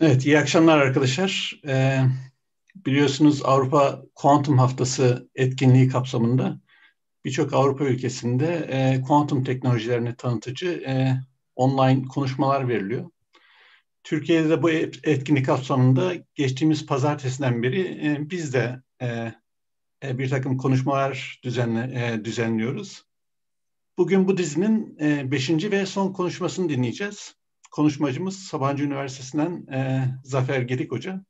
Evet, iyi akşamlar arkadaşlar. Ee, biliyorsunuz Avrupa Kuantum Haftası etkinliği kapsamında birçok Avrupa ülkesinde e, kuantum teknolojilerini tanıtıcı e, online konuşmalar veriliyor. Türkiye'de de bu etkinlik kapsamında geçtiğimiz pazartesinden beri e, biz de e, e, bir takım konuşmalar düzenle, e, düzenliyoruz. Bugün bu dizinin e, beşinci ve son konuşmasını dinleyeceğiz konuşmacımız Sabancı Üniversitesi'nden e, Zafer Gedik Hoca.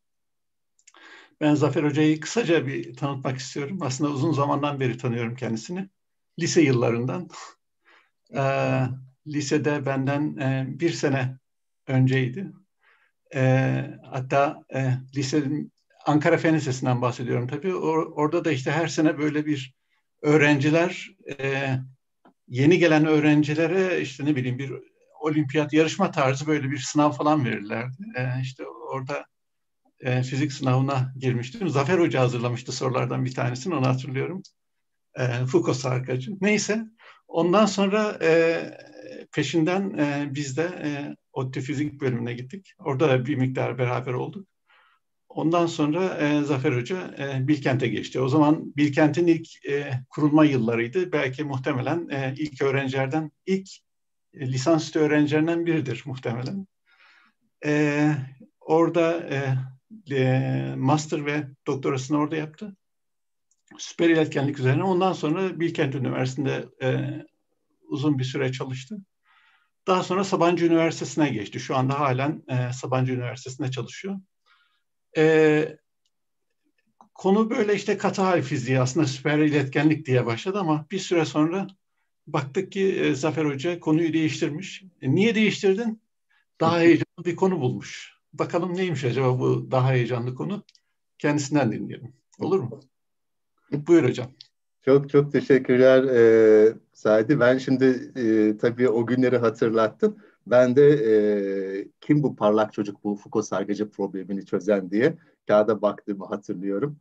Ben Zafer Hoca'yı kısaca bir tanıtmak istiyorum. Aslında uzun zamandan beri tanıyorum kendisini. Lise yıllarından. E, lisede benden e, bir sene önceydi. E, hatta e, lise Ankara Fen Lisesi'nden bahsediyorum tabii. Or, orada da işte her sene böyle bir öğrenciler e, yeni gelen öğrencilere işte ne bileyim bir olimpiyat yarışma tarzı böyle bir sınav falan verirlerdi. E, işte orada e, fizik sınavına girmiştim. Zafer Hoca hazırlamıştı sorulardan bir tanesini onu hatırlıyorum. E, Foucault sarkacı. Neyse ondan sonra e, peşinden e, biz de e, ODTÜ fizik bölümüne gittik. Orada da bir miktar beraber olduk. Ondan sonra e, Zafer Hoca e, Bilkent'e geçti. O zaman Bilkent'in ilk e, kurulma yıllarıydı. Belki muhtemelen e, ilk öğrencilerden, ilk lisansüstü öğrencilerinden biridir muhtemelen. E, orada e, e, master ve doktorasını orada yaptı. Süper iletkenlik üzerine. Ondan sonra Bilkent Üniversitesi'nde e, uzun bir süre çalıştı. Daha sonra Sabancı Üniversitesi'ne geçti. Şu anda halen e, Sabancı Üniversitesi'nde çalışıyor. E, konu böyle işte katı hal fiziği aslında süper iletkenlik diye başladı ama bir süre sonra baktık ki e, Zafer Hoca konuyu değiştirmiş. E, niye değiştirdin? Daha heyecanlı bir konu bulmuş. Bakalım neymiş acaba bu daha heyecanlı konu? Kendisinden dinleyelim. Olur mu? Buyur hocam. Çok çok teşekkürler e, Sadi. Ben şimdi e, tabii o günleri hatırlattım. Ben de e, kim bu parlak çocuk bu Foucault sargıcı problemini çözen diye kağıda baktığımı hatırlıyorum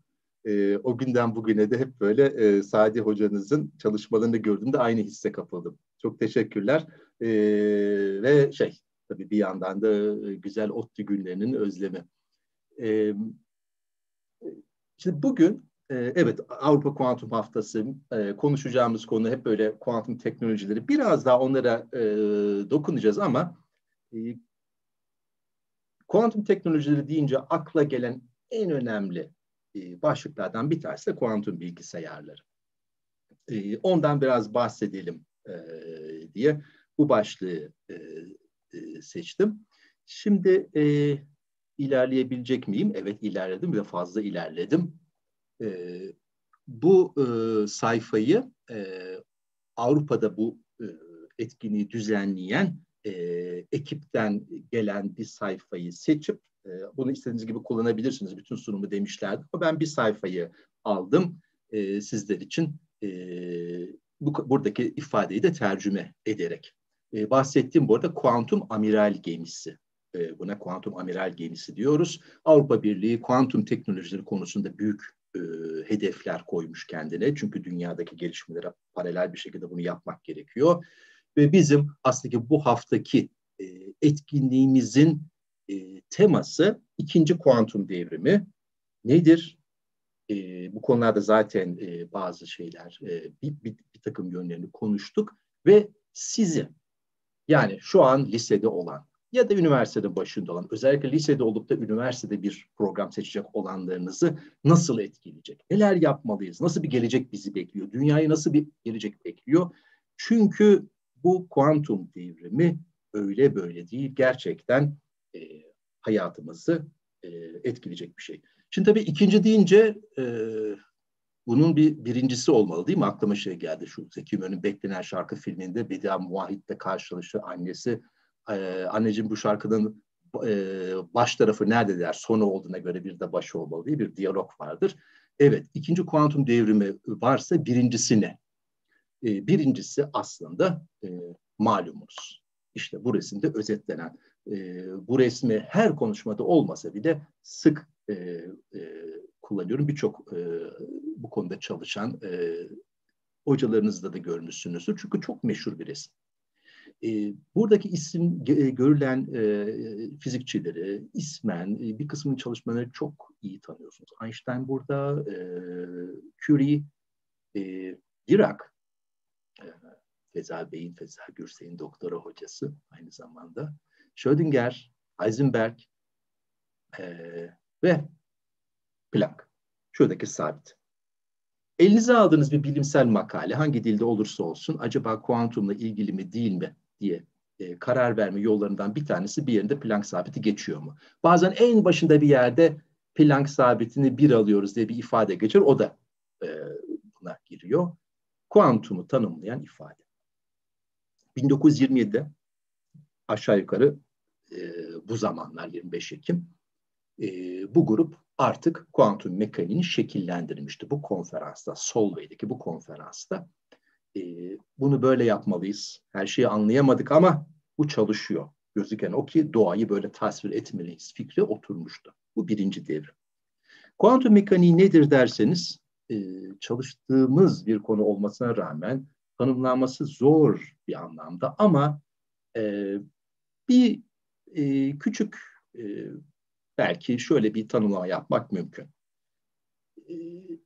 e, o günden bugüne de hep böyle e, Sadi hocanızın çalışmalarını gördüğümde aynı hisse kapıldım. Çok teşekkürler. E, ve şey tabii bir yandan da güzel ODTÜ günlerinin özlemi. E, şimdi bugün e, evet Avrupa Kuantum Haftası e, konuşacağımız konu hep böyle kuantum teknolojileri. Biraz daha onlara e, dokunacağız ama e, kuantum teknolojileri deyince akla gelen en önemli başlıklardan bir tanesi de kuantum bilgisayarları. E, ondan biraz bahsedelim e, diye bu başlığı seçtim. Şimdi ilerleyebilecek miyim? Evet ilerledim ve fazla ilerledim. Bu sayfayı Avrupa'da bu etkinliği düzenleyen ekipten gelen bir sayfayı seçip ee, bunu istediğiniz gibi kullanabilirsiniz. Bütün sunumu demişlerdi. Ama ben bir sayfayı aldım e, sizler için. E, bu, buradaki ifadeyi de tercüme ederek. E, bahsettiğim bu arada kuantum amiral gemisi. E, buna kuantum amiral gemisi diyoruz. Avrupa Birliği kuantum teknolojileri konusunda büyük e, hedefler koymuş kendine. Çünkü dünyadaki gelişmelere paralel bir şekilde bunu yapmak gerekiyor. Ve bizim aslında bu haftaki e, etkinliğimizin e, teması ikinci kuantum devrimi. Nedir? E, bu konularda zaten e, bazı şeyler, e, bir, bir, bir takım yönlerini konuştuk ve sizi yani şu an lisede olan ya da üniversitede başında olan, özellikle lisede olup da üniversitede bir program seçecek olanlarınızı nasıl etkileyecek? Neler yapmalıyız? Nasıl bir gelecek bizi bekliyor? Dünyayı nasıl bir gelecek bekliyor? Çünkü bu kuantum devrimi öyle böyle değil. Gerçekten e, hayatımızı e, etkileyecek bir şey. Şimdi tabii ikinci deyince e, bunun bir birincisi olmalı değil mi? Aklıma şey geldi şu Zeki Müren'in Beklenen Şarkı filminde Bedia Muahit'le karşılaştı annesi. E, anneciğim bu şarkının e, baş tarafı nerede der, sonu olduğuna göre bir de başı olmalı diye bir diyalog vardır. Evet, ikinci kuantum devrimi varsa birincisi ne? E, birincisi aslında e, malumunuz. İşte bu resimde özetlenen e, bu resmi her konuşmada olmasa bile sık e, e, kullanıyorum. Birçok bu konuda çalışan hocalarınızda da görmüşsünüzdür. Çünkü çok meşhur bir resim. Buradaki isim görülen fizikçileri, ismen bir kısmının çalışmalarını çok iyi tanıyorsunuz. Einstein burada, Curie, Dirac, Feza Bey'in, Feza Gürsey'in doktora hocası aynı zamanda, Schrödinger, Heisenberg e, ve Planck. Şuradaki sabit. Elinize aldığınız bir bilimsel makale hangi dilde olursa olsun acaba kuantumla ilgili mi değil mi diye e, karar verme yollarından bir tanesi bir yerinde Planck sabiti geçiyor mu? Bazen en başında bir yerde Planck sabitini bir alıyoruz diye bir ifade geçer. O da e, buna giriyor. Kuantumu tanımlayan ifade. 1927'de aşağı yukarı e, bu zamanlar 25 Ekim e, bu grup artık kuantum mekaniğini şekillendirmişti. Bu konferansta, Solvay'daki bu konferansta e, bunu böyle yapmalıyız. Her şeyi anlayamadık ama bu çalışıyor. Gözüken o ki doğayı böyle tasvir etmeliyiz fikri oturmuştu. Bu birinci devrim. Kuantum mekaniği nedir derseniz e, çalıştığımız bir konu olmasına rağmen tanımlanması zor bir anlamda ama e, bir e, küçük e, belki şöyle bir tanımlama yapmak mümkün. E,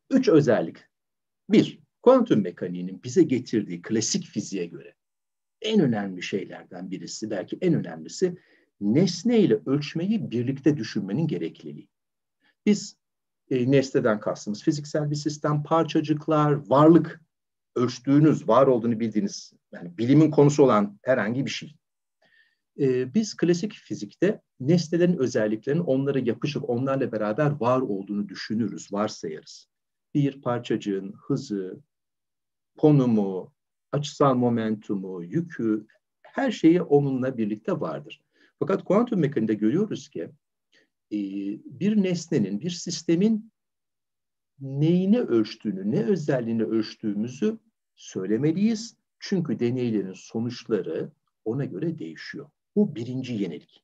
üç özellik. Bir, kuantum mekaniğinin bize getirdiği klasik fiziğe göre en önemli şeylerden birisi, belki en önemlisi nesne ile ölçmeyi birlikte düşünmenin gerekliliği. Biz e, nesneden kastımız fiziksel bir sistem, parçacıklar, varlık ölçtüğünüz, var olduğunu bildiğiniz, yani bilimin konusu olan herhangi bir şey. Ee, biz klasik fizikte nesnelerin özelliklerinin onlara yapışık, onlarla beraber var olduğunu düşünürüz, varsayarız. Bir parçacığın hızı, konumu, açısal momentumu, yükü, her şeyi onunla birlikte vardır. Fakat kuantum mekaniğinde görüyoruz ki e, bir nesnenin, bir sistemin neyini ölçtüğünü, ne özelliğini ölçtüğümüzü söylemeliyiz. Çünkü deneylerin sonuçları ona göre değişiyor. Bu birinci yenilik.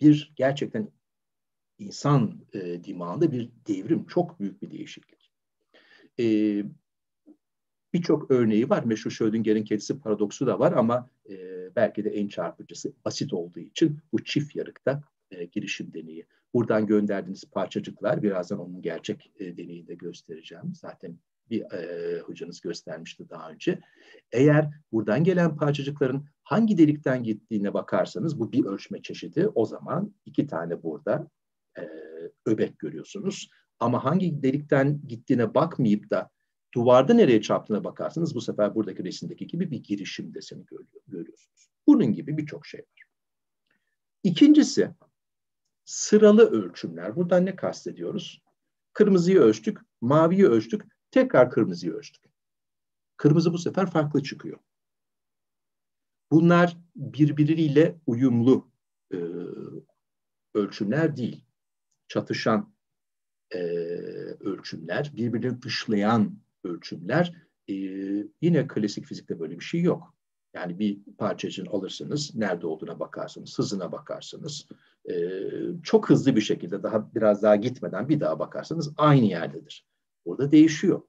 Bir gerçekten insan e, dimağında bir devrim, çok büyük bir değişiklik. E, Birçok örneği var. Meşhur Schrödinger'in kedisi paradoksu da var ama e, belki de en çarpıcısı basit olduğu için bu çift yarıkta e, girişim deneyi. Buradan gönderdiğiniz parçacıklar, birazdan onun gerçek e, deneyini de göstereceğim. Zaten bir e, hocanız göstermişti daha önce. Eğer buradan gelen parçacıkların hangi delikten gittiğine bakarsanız bu bir ölçme çeşidi. O zaman iki tane burada e, öbek görüyorsunuz. Ama hangi delikten gittiğine bakmayıp da duvarda nereye çarptığına bakarsanız bu sefer buradaki resimdeki gibi bir girişim deseni görüyorsunuz. Bunun gibi birçok şey var. İkincisi sıralı ölçümler. Buradan ne kastediyoruz? Kırmızıyı ölçtük, maviyi ölçtük, tekrar kırmızıyı ölçtük. Kırmızı bu sefer farklı çıkıyor. Bunlar birbiriyle uyumlu e, ölçümler değil. Çatışan e, ölçümler, birbirini dışlayan ölçümler. E, yine klasik fizikte böyle bir şey yok. Yani bir parçacığını alırsınız, nerede olduğuna bakarsınız, hızına bakarsınız. E, çok hızlı bir şekilde daha biraz daha gitmeden bir daha bakarsanız aynı yerdedir. Orada değişiyor.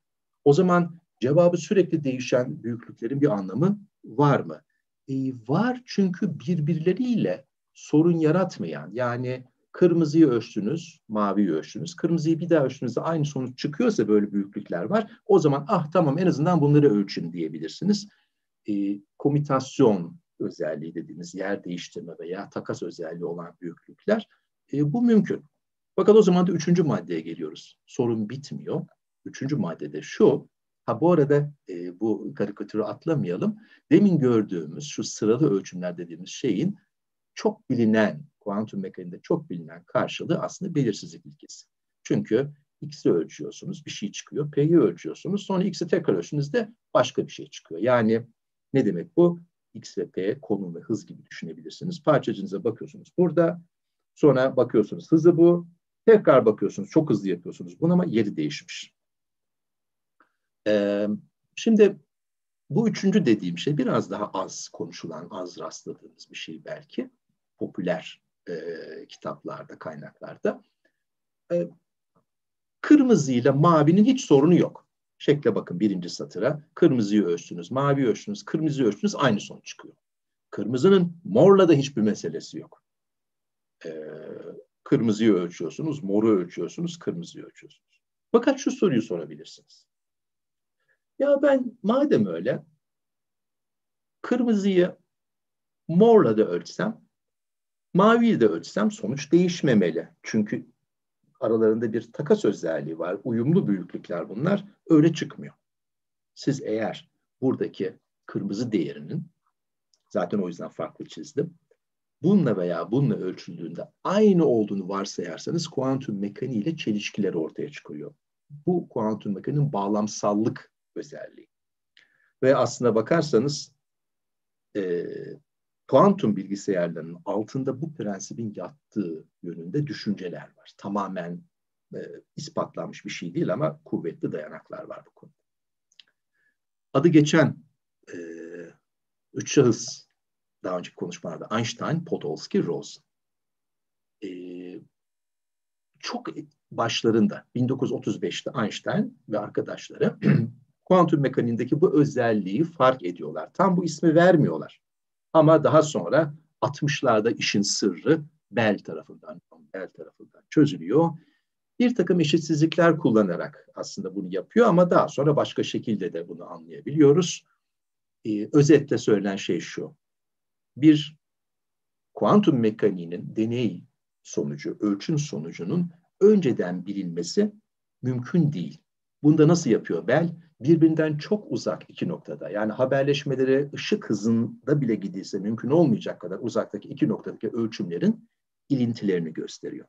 O zaman cevabı sürekli değişen büyüklüklerin bir anlamı var mı? E, var çünkü birbirleriyle sorun yaratmayan yani kırmızıyı ölçtünüz, maviyi ölçtünüz. Kırmızıyı bir daha ölçtüğünüzde aynı sonuç çıkıyorsa böyle büyüklükler var. O zaman ah tamam en azından bunları ölçün diyebilirsiniz. E, komitasyon özelliği dediğimiz yer değiştirme veya takas özelliği olan büyüklükler e, bu mümkün. Fakat o zaman da üçüncü maddeye geliyoruz. Sorun bitmiyor. Üçüncü maddede şu, Ha bu arada e, bu karikatürü atlamayalım. Demin gördüğümüz şu sıralı ölçümler dediğimiz şeyin çok bilinen, kuantum mekaniğinde çok bilinen karşılığı aslında belirsizlik ilkesi. Çünkü x'i ölçüyorsunuz, bir şey çıkıyor. P'yi ölçüyorsunuz, sonra x'i tekrar ölçtüğünüzde başka bir şey çıkıyor. Yani ne demek bu? X ve P konum ve hız gibi düşünebilirsiniz. Parçacığınıza bakıyorsunuz burada, sonra bakıyorsunuz hızı bu, tekrar bakıyorsunuz çok hızlı yapıyorsunuz bunu ama yeri değişmiş. Ee, şimdi bu üçüncü dediğim şey biraz daha az konuşulan, az rastladığımız bir şey belki. Popüler e, kitaplarda, kaynaklarda. E, kırmızı ile mavinin hiç sorunu yok. Şekle bakın birinci satıra. Kırmızıyı ölçtünüz, mavi ölçtünüz, kırmızıyı ölçtünüz aynı sonuç çıkıyor. Kırmızının morla da hiçbir meselesi yok. Ee, kırmızıyı ölçüyorsunuz, moru ölçüyorsunuz, kırmızıyı ölçüyorsunuz. Fakat şu soruyu sorabilirsiniz. Ya ben madem öyle kırmızıyı morla da ölçsem, maviyi de ölçsem sonuç değişmemeli. Çünkü aralarında bir takas özelliği var. Uyumlu büyüklükler bunlar. Öyle çıkmıyor. Siz eğer buradaki kırmızı değerinin zaten o yüzden farklı çizdim. Bununla veya bununla ölçüldüğünde aynı olduğunu varsayarsanız kuantum mekaniği ile çelişkiler ortaya çıkıyor. Bu kuantum mekaniğinin bağlamsallık özelliği. Ve aslına bakarsanız e, kuantum bilgisayarlarının altında bu prensibin yattığı yönünde düşünceler var. Tamamen e, ispatlanmış bir şey değil ama kuvvetli dayanaklar var bu konuda. Adı geçen e, üç şahıs daha önceki konuşmalarda Einstein, Podolsky, Rosen. E, çok başlarında 1935'te Einstein ve arkadaşları kuantum mekaniğindeki bu özelliği fark ediyorlar. Tam bu ismi vermiyorlar. Ama daha sonra 60'larda işin sırrı Bell tarafından, Bell tarafından çözülüyor. Bir takım eşitsizlikler kullanarak aslında bunu yapıyor ama daha sonra başka şekilde de bunu anlayabiliyoruz. Ee, özetle söylenen şey şu. Bir kuantum mekaniğinin deney sonucu, ölçüm sonucunun önceden bilinmesi mümkün değil. Bunda nasıl yapıyor Bell? Birbirinden çok uzak iki noktada yani haberleşmeleri ışık hızında bile gidilse mümkün olmayacak kadar uzaktaki iki noktadaki ölçümlerin ilintilerini gösteriyor.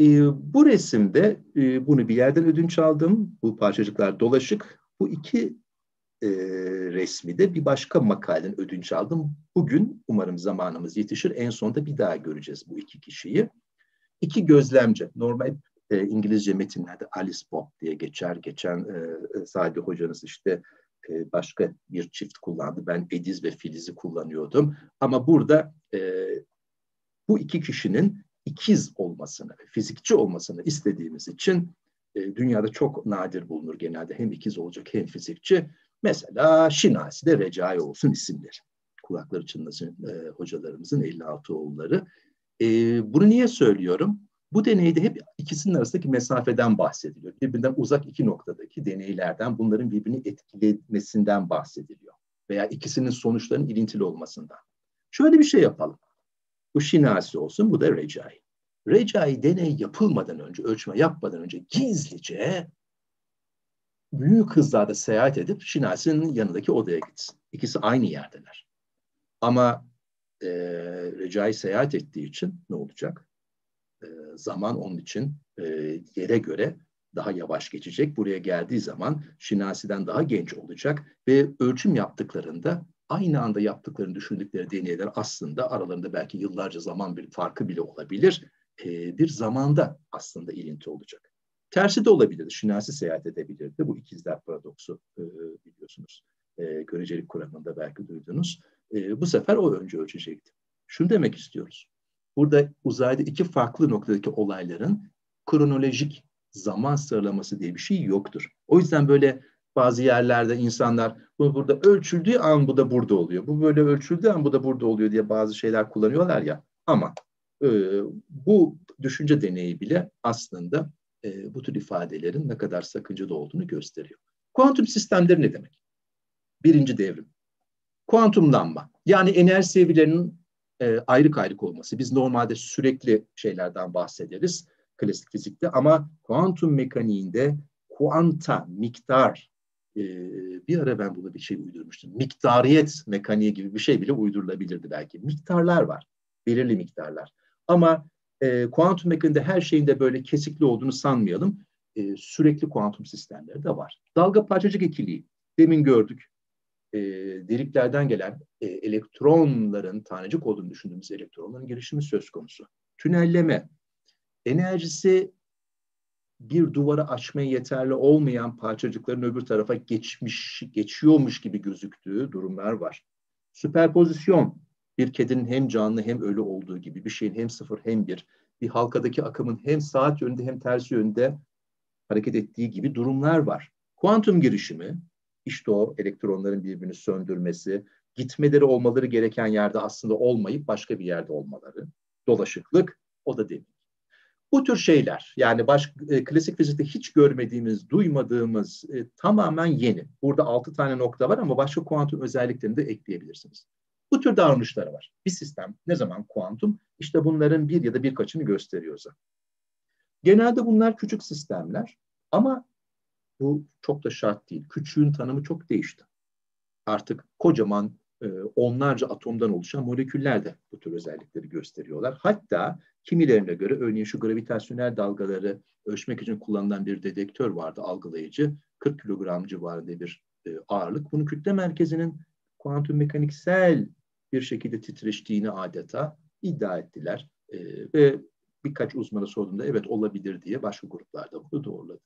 E, bu resimde e, bunu bir yerden ödünç aldım. Bu parçacıklar dolaşık. Bu iki e, resmi de bir başka makaleden ödünç aldım. Bugün umarım zamanımız yetişir. En sonunda bir daha göreceğiz bu iki kişiyi. İki gözlemci, normal e, İngilizce metinlerde Alice Bob diye geçer. Geçen e, Sadi hocanız işte e, başka bir çift kullandı. Ben Ediz ve Filiz'i kullanıyordum. Ama burada e, bu iki kişinin ikiz olmasını, fizikçi olmasını istediğimiz için e, dünyada çok nadir bulunur genelde. Hem ikiz olacak hem fizikçi. Mesela Şinasi de Recai olsun isimleri. Kulakları çınlasın e, hocalarımızın 56 oğulları. E, bunu niye söylüyorum? Bu deneyde hep ikisinin arasındaki mesafeden bahsediliyor. Birbirinden uzak iki noktadaki deneylerden bunların birbirini etkilemesinden bahsediliyor. Veya ikisinin sonuçlarının ilintili olmasından. Şöyle bir şey yapalım. Bu Şinasi olsun, bu da Recai. Recai deney yapılmadan önce, ölçme yapmadan önce gizlice büyük hızlarda seyahat edip Şinasi'nin yanındaki odaya gitsin. İkisi aynı yerdeler. Ama e, Recai seyahat ettiği için ne olacak? E, zaman onun için e, yere göre daha yavaş geçecek. Buraya geldiği zaman Şinasi'den daha genç olacak ve ölçüm yaptıklarında aynı anda yaptıklarını düşündükleri deneyler aslında aralarında belki yıllarca zaman bir farkı bile olabilir. E, bir zamanda aslında ilinti olacak. Tersi de olabilir. Şinasi seyahat edebilirdi. Bu ikizler paradoksu biliyorsunuz. Görecelik kuramında belki duydunuz. Bu sefer o önce ölçecekti. Şunu demek istiyoruz burada uzayda iki farklı noktadaki olayların kronolojik zaman sıralaması diye bir şey yoktur. O yüzden böyle bazı yerlerde insanlar bu burada ölçüldüğü an bu da burada oluyor. Bu böyle ölçüldüğü an bu da burada oluyor diye bazı şeyler kullanıyorlar ya. Ama e, bu düşünce deneyi bile aslında e, bu tür ifadelerin ne kadar sakıncalı olduğunu gösteriyor. Kuantum sistemleri ne demek? Birinci devrim. Kuantumlanma. Yani enerji seviyelerinin e, ayrık ayrık olması. Biz normalde sürekli şeylerden bahsederiz klasik fizikte ama kuantum mekaniğinde kuanta, miktar, e, bir ara ben bunu bir şey uydurmuştum. Miktariyet mekaniği gibi bir şey bile uydurulabilirdi belki. Miktarlar var, belirli miktarlar. Ama e, kuantum mekaniğinde her şeyin de böyle kesikli olduğunu sanmayalım. E, sürekli kuantum sistemleri de var. Dalga parçacık ikiliği, demin gördük e, deliklerden gelen e, elektronların tanecik olduğunu düşündüğümüz elektronların girişimi söz konusu. Tünelleme, enerjisi bir duvara açmaya yeterli olmayan parçacıkların öbür tarafa geçmiş, geçiyormuş gibi gözüktüğü durumlar var. Süperpozisyon, bir kedinin hem canlı hem ölü olduğu gibi bir şeyin hem sıfır hem bir, bir halkadaki akımın hem saat yönünde hem tersi yönde hareket ettiği gibi durumlar var. Kuantum girişimi, işte o elektronların birbirini söndürmesi, gitmeleri olmaları gereken yerde aslında olmayıp başka bir yerde olmaları. Dolaşıklık o da değil. Bu tür şeyler yani baş, e, klasik fizikte hiç görmediğimiz, duymadığımız e, tamamen yeni. Burada altı tane nokta var ama başka kuantum özelliklerini de ekleyebilirsiniz. Bu tür davranışları var. Bir sistem ne zaman kuantum? İşte bunların bir ya da birkaçını gösteriyorsa. Genelde bunlar küçük sistemler ama bu çok da şart değil. Küçüğün tanımı çok değişti. Artık kocaman e, onlarca atomdan oluşan moleküller de bu tür özellikleri gösteriyorlar. Hatta kimilerine göre örneğin şu gravitasyonel dalgaları ölçmek için kullanılan bir dedektör vardı algılayıcı. 40 kilogram civarında bir e, ağırlık. Bunun kütle merkezinin kuantum mekaniksel bir şekilde titreştiğini adeta iddia ettiler. E, ve birkaç uzmanı sorduğunda evet olabilir diye başka gruplarda bunu doğruladı.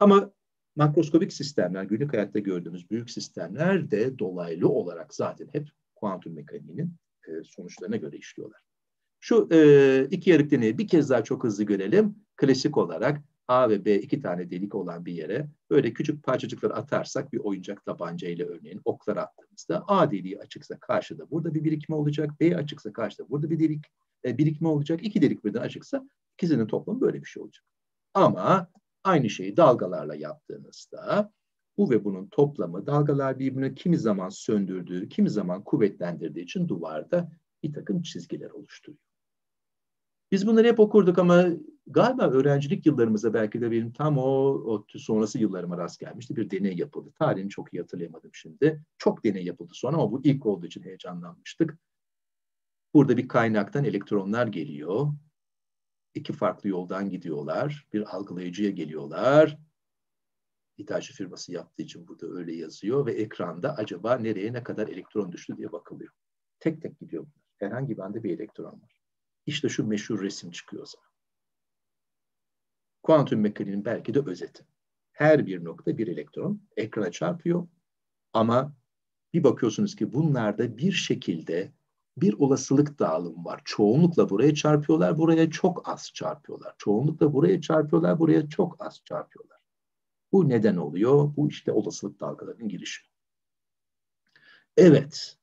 Ama makroskopik sistemler, günlük hayatta gördüğümüz büyük sistemler de dolaylı olarak zaten hep kuantum mekaniğinin e, sonuçlarına göre işliyorlar. Şu e, iki yarık deneyi bir kez daha çok hızlı görelim. Klasik olarak A ve B iki tane delik olan bir yere böyle küçük parçacıklar atarsak bir oyuncak tabanca ile örneğin oklar attığımızda A deliği açıksa karşıda burada bir birikme olacak. B açıksa karşıda burada bir delik e, birikme olacak. İki delik birden açıksa ikisinin toplamı böyle bir şey olacak. Ama aynı şeyi dalgalarla yaptığınızda bu ve bunun toplamı dalgalar birbirini kimi zaman söndürdüğü, kimi zaman kuvvetlendirdiği için duvarda bir takım çizgiler oluşturuyor. Biz bunları hep okurduk ama galiba öğrencilik yıllarımızda belki de benim tam o, o sonrası yıllarıma rast gelmişti. Bir deney yapıldı. Tarihini çok iyi hatırlayamadım şimdi. Çok deney yapıldı sonra ama bu ilk olduğu için heyecanlanmıştık. Burada bir kaynaktan elektronlar geliyor. İki farklı yoldan gidiyorlar. Bir algılayıcıya geliyorlar. Hitachi firması yaptığı için burada öyle yazıyor ve ekranda acaba nereye ne kadar elektron düştü diye bakılıyor. Tek tek gidiyor bunlar. Herhangi anda bir elektron var. İşte şu meşhur resim çıkıyor o zaman. Kuantum mekaniğinin belki de özeti. Her bir nokta bir elektron ekrana çarpıyor ama bir bakıyorsunuz ki bunlarda bir şekilde bir olasılık dağılımı var. Çoğunlukla buraya çarpıyorlar, buraya çok az çarpıyorlar. Çoğunlukla buraya çarpıyorlar, buraya çok az çarpıyorlar. Bu neden oluyor? Bu işte olasılık dalgalarının girişi. Evet,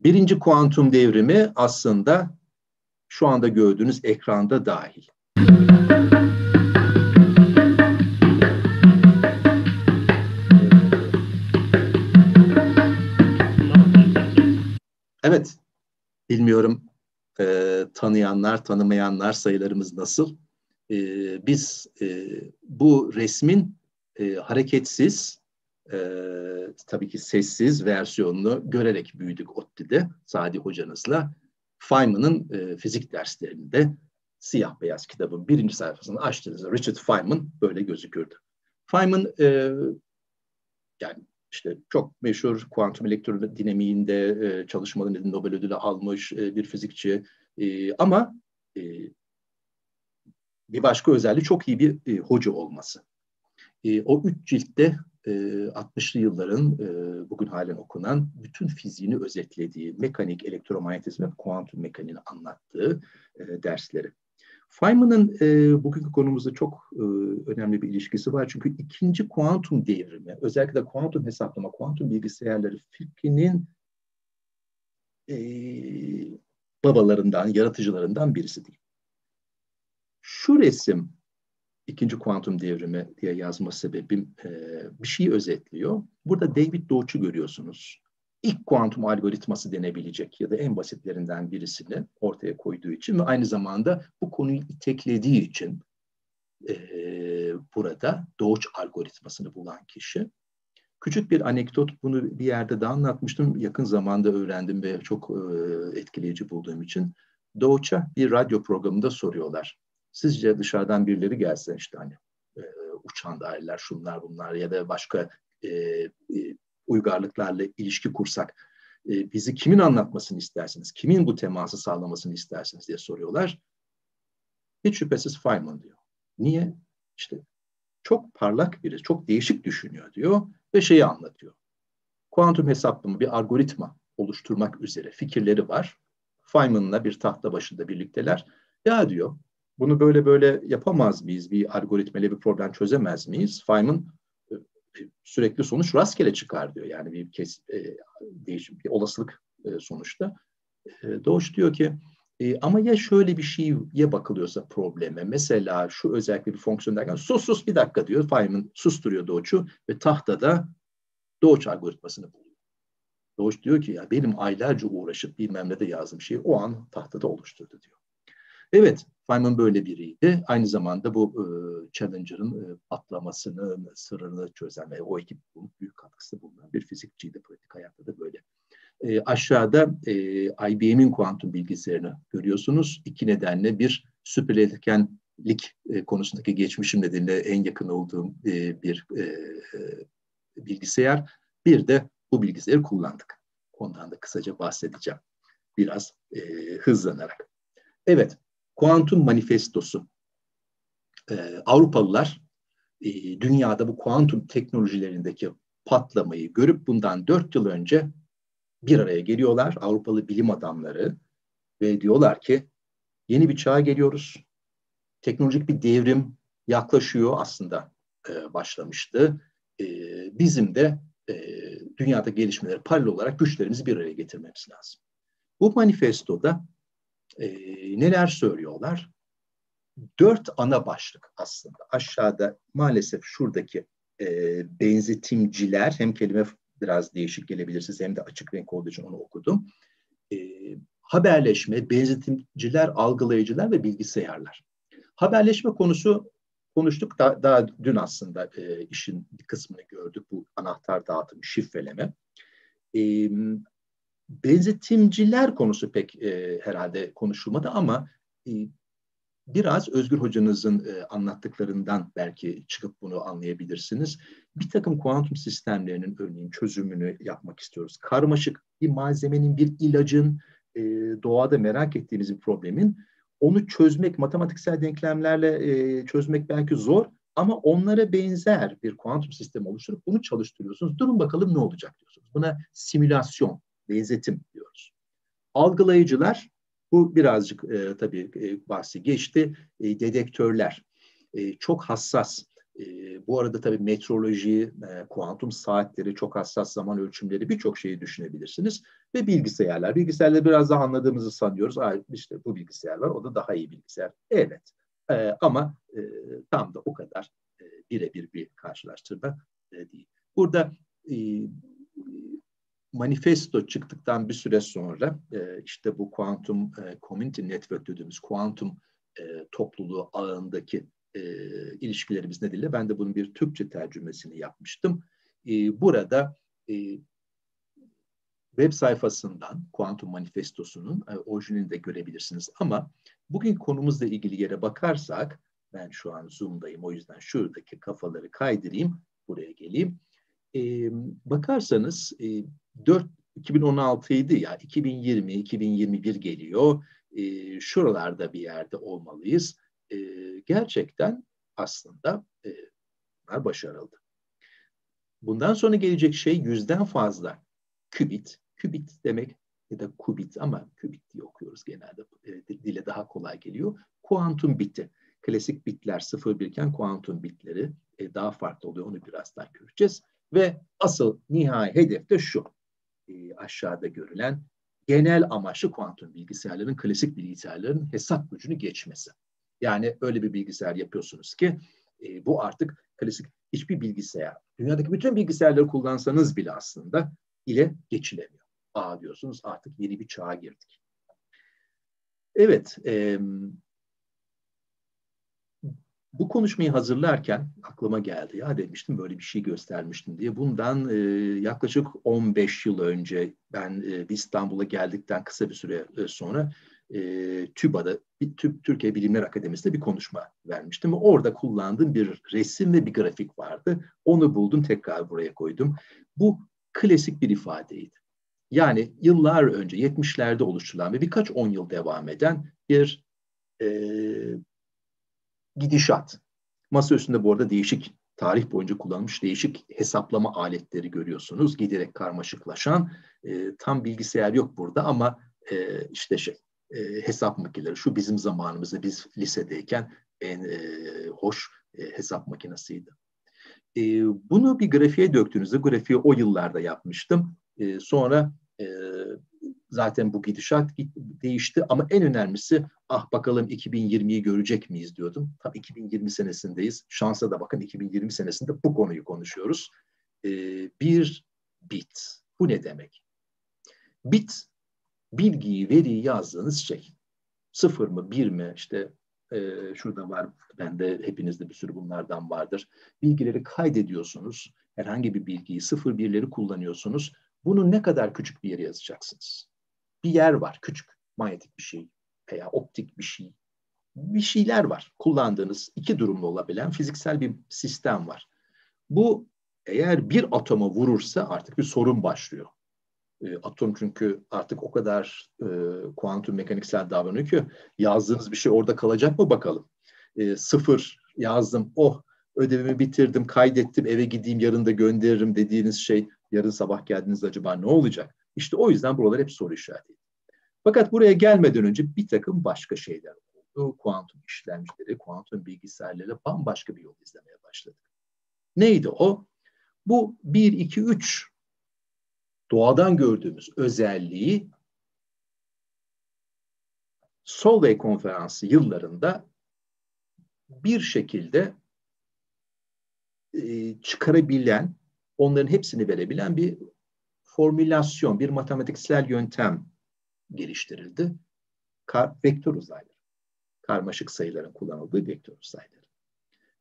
birinci kuantum devrimi aslında şu anda gördüğünüz ekranda dahil. Evet, bilmiyorum e, tanıyanlar, tanımayanlar sayılarımız nasıl? E, biz e, bu resmin e, hareketsiz, e, tabii ki sessiz versiyonunu görerek büyüdük ODTÜ'de Sadi hocanızla. Feynman'ın e, fizik derslerinde siyah beyaz kitabın birinci sayfasını açtığınızda Richard Feynman böyle gözükürdü. Feynman e, yani işte çok meşhur kuantum elektrodinamiğinde e, çalışmaları nedeniyle Nobel ödülü almış e, bir fizikçi e, ama e, bir başka özelliği çok iyi bir e, hoca olması. E, o üç ciltte e, 60'lı yılların e, bugün halen okunan bütün fiziğini özetlediği mekanik, elektromanyetizm ve kuantum mekaniğini anlattığı e, dersleri. Feynman'ın e, bugünkü konumuzda çok e, önemli bir ilişkisi var. Çünkü ikinci kuantum devrimi, özellikle kuantum hesaplama, kuantum bilgisayarları fikrinin e, babalarından, yaratıcılarından birisi değil. Şu resim ikinci kuantum devrimi diye yazma sebebim e, bir şeyi özetliyor. Burada David Deutsch'u görüyorsunuz. İlk kuantum algoritması denebilecek ya da en basitlerinden birisini ortaya koyduğu için ve aynı zamanda bu konuyu iteklediği için e, burada Deutsch algoritmasını bulan kişi. Küçük bir anekdot, bunu bir yerde daha anlatmıştım. Yakın zamanda öğrendim ve çok e, etkileyici bulduğum için. Doğuç'a bir radyo programında soruyorlar. Sizce dışarıdan birileri gelse işte hani e, uçan daireler, şunlar bunlar ya da başka e, e, uygarlıklarla ilişki kursak e, bizi kimin anlatmasını istersiniz? Kimin bu teması sağlamasını istersiniz diye soruyorlar. Hiç şüphesiz Feynman diyor. Niye? İşte çok parlak biri, çok değişik düşünüyor diyor ve şeyi anlatıyor. Kuantum hesaplama bir algoritma oluşturmak üzere fikirleri var. Feynman'la bir tahta başında birlikteler. Ya diyor bunu böyle böyle yapamaz mıyız? Bir algoritmayla bir problem çözemez miyiz? Feynman sürekli sonuç rastgele çıkar diyor. Yani bir kes, e, değişim, bir olasılık e, sonuçta. E, Doğuş diyor ki e, ama ya şöyle bir şeye bakılıyorsa probleme, mesela şu özellikle bir fonksiyon derken sus sus bir dakika diyor. Feynman susturuyor Doğuç'u ve tahtada Doğuç algoritmasını buluyor. Doğuş diyor ki ya benim aylarca uğraşıp bilmem ne de yazdığım şeyi o an tahtada oluşturdu diyor. Evet, Feynman böyle biriydi. Aynı zamanda bu e, Challenger'ın e, patlamasını, sırrını çözen ve o ekip büyük katkısı bulunan bir fizikçiydi. Pratik hayatta da böyle. E, aşağıda e, IBM'in kuantum bilgisayarını görüyorsunuz. İki nedenle bir süperiletkenlik e, konusundaki geçmişim nedeniyle en yakın olduğum e, bir e, bilgisayar. Bir de bu bilgisayarı kullandık. Ondan da kısaca bahsedeceğim. Biraz e, hızlanarak. Evet, kuantum manifestosu. E, Avrupalılar e, dünyada bu kuantum teknolojilerindeki patlamayı görüp bundan dört yıl önce bir araya geliyorlar Avrupalı bilim adamları ve diyorlar ki yeni bir çağa geliyoruz. Teknolojik bir devrim yaklaşıyor aslında e, başlamıştı. E, bizim de e, dünyada gelişmeleri paralel olarak güçlerimizi bir araya getirmemiz lazım. Bu manifestoda e, neler söylüyorlar? Dört ana başlık aslında. Aşağıda maalesef şuradaki e, benzetimciler hem kelime biraz değişik gelebilir size hem de açık renk olduğu için onu okudum. E, haberleşme, benzetimciler, algılayıcılar ve bilgisayarlar. Haberleşme konusu konuştuk. Da, daha dün aslında e, işin bir kısmını gördük. Bu anahtar dağıtım, şifreleme. E, benzetimciler konusu pek e, herhalde konuşulmadı ama e, biraz Özgür Hoca'nızın e, anlattıklarından belki çıkıp bunu anlayabilirsiniz. Bir takım kuantum sistemlerinin örneğin çözümünü yapmak istiyoruz. Karmaşık bir malzemenin, bir ilacın, e, doğada merak ettiğimiz bir problemin onu çözmek, matematiksel denklemlerle e, çözmek belki zor ama onlara benzer bir kuantum sistemi oluşturup bunu çalıştırıyorsunuz. Durun bakalım ne olacak diyorsunuz. Buna simülasyon, benzetim diyoruz. Algılayıcılar bu birazcık e, tabii e, bahsi geçti. E, dedektörler e, çok hassas. E, bu arada tabii metroloji, e, kuantum saatleri, çok hassas zaman ölçümleri birçok şeyi düşünebilirsiniz. Ve bilgisayarlar. Bilgisayarları biraz daha anladığımızı sanıyoruz. Aa, işte bu bilgisayar var, o da daha iyi bilgisayar. Evet. E, ama e, tam da o kadar e, birebir bir karşılaştırma e, değil. Burada e, manifesto çıktıktan bir süre sonra e, işte bu kuantum e, community network dediğimiz kuantum e, topluluğu ağındaki e, ilişkilerimiz nedeniyle ben de bunun bir Türkçe tercümesini yapmıştım. E, burada e, web sayfasından kuantum manifestosunun e, orijinalini de görebilirsiniz. Ama bugün konumuzla ilgili yere bakarsak ben şu an Zoom'dayım o yüzden şuradaki kafaları kaydırayım buraya geleyim. E, bakarsanız e, 4 2016 idi ya 2020 2021 geliyor. E, şuralarda bir yerde olmalıyız. E, gerçekten aslında e, bunlar başarıldı. Bundan sonra gelecek şey yüzden fazla kübit. Kübit demek ya da kubit ama kübit diye okuyoruz genelde. E, dile daha kolay geliyor. Kuantum biti. Klasik bitler 0-1 iken kuantum bitleri e, daha farklı oluyor. Onu birazdan göreceğiz. Ve asıl nihai hedef de şu e, aşağıda görülen genel amaçlı kuantum bilgisayarların, klasik bilgisayarların hesap gücünü geçmesi. Yani öyle bir bilgisayar yapıyorsunuz ki e, bu artık klasik hiçbir bilgisayar, dünyadaki bütün bilgisayarları kullansanız bile aslında ile geçilemiyor. Aa diyorsunuz artık yeni bir çağa girdik. Evet, e, bu konuşmayı hazırlarken aklıma geldi. Ya demiştim böyle bir şey göstermiştim diye. Bundan e, yaklaşık 15 yıl önce ben e, İstanbul'a geldikten kısa bir süre e, sonra e, TÜBA'da TÜB, Türkiye Bilimler Akademisi'nde bir konuşma vermiştim. Orada kullandığım bir resim ve bir grafik vardı. Onu buldum tekrar buraya koydum. Bu klasik bir ifadeydi. Yani yıllar önce 70'lerde oluşturulan ve birkaç on yıl devam eden bir e, gidişat. Masa üstünde bu arada değişik tarih boyunca kullanılmış değişik hesaplama aletleri görüyorsunuz. Giderek karmaşıklaşan e, tam bilgisayar yok burada ama e, işte şey e, hesap makineleri şu bizim zamanımızda biz lisedeyken en e, hoş e, hesap makinesiydi. E, bunu bir grafiğe döktüğünüzde, grafiği o yıllarda yapmıştım. E, sonra e, zaten bu gidişat değişti ama en önemlisi ah bakalım 2020'yi görecek miyiz diyordum. Tam 2020 senesindeyiz. Şansa da bakın 2020 senesinde bu konuyu konuşuyoruz. Ee, bir bit. Bu ne demek? Bit bilgiyi, veriyi yazdığınız şey. Sıfır mı, bir mi, işte e, şurada var, bende hepinizde bir sürü bunlardan vardır. Bilgileri kaydediyorsunuz. Herhangi bir bilgiyi, sıfır birleri kullanıyorsunuz. Bunu ne kadar küçük bir yere yazacaksınız? Bir yer var, küçük, manyetik bir şey veya optik bir şey. Bir şeyler var. Kullandığınız iki durumlu olabilen fiziksel bir sistem var. Bu eğer bir atoma vurursa artık bir sorun başlıyor. E, atom çünkü artık o kadar e, kuantum mekaniksel davranıyor ki yazdığınız bir şey orada kalacak mı bakalım. E, sıfır yazdım, oh ödevimi bitirdim, kaydettim, eve gideyim yarın da gönderirim dediğiniz şey yarın sabah geldiğinizde acaba ne olacak? İşte o yüzden buralar hep soru işareti. Fakat buraya gelmeden önce bir takım başka şeyler oldu. Kuantum işlemcileri, kuantum bilgisayarlarıyla bambaşka bir yol izlemeye başladık. Neydi o? Bu 1, 2, 3 doğadan gördüğümüz özelliği Solvay konferansı yıllarında bir şekilde e, çıkarabilen, onların hepsini verebilen bir formülasyon, bir matematiksel yöntem geliştirildi. Kar, vektör uzayları. Karmaşık sayıların kullanıldığı vektör uzayları.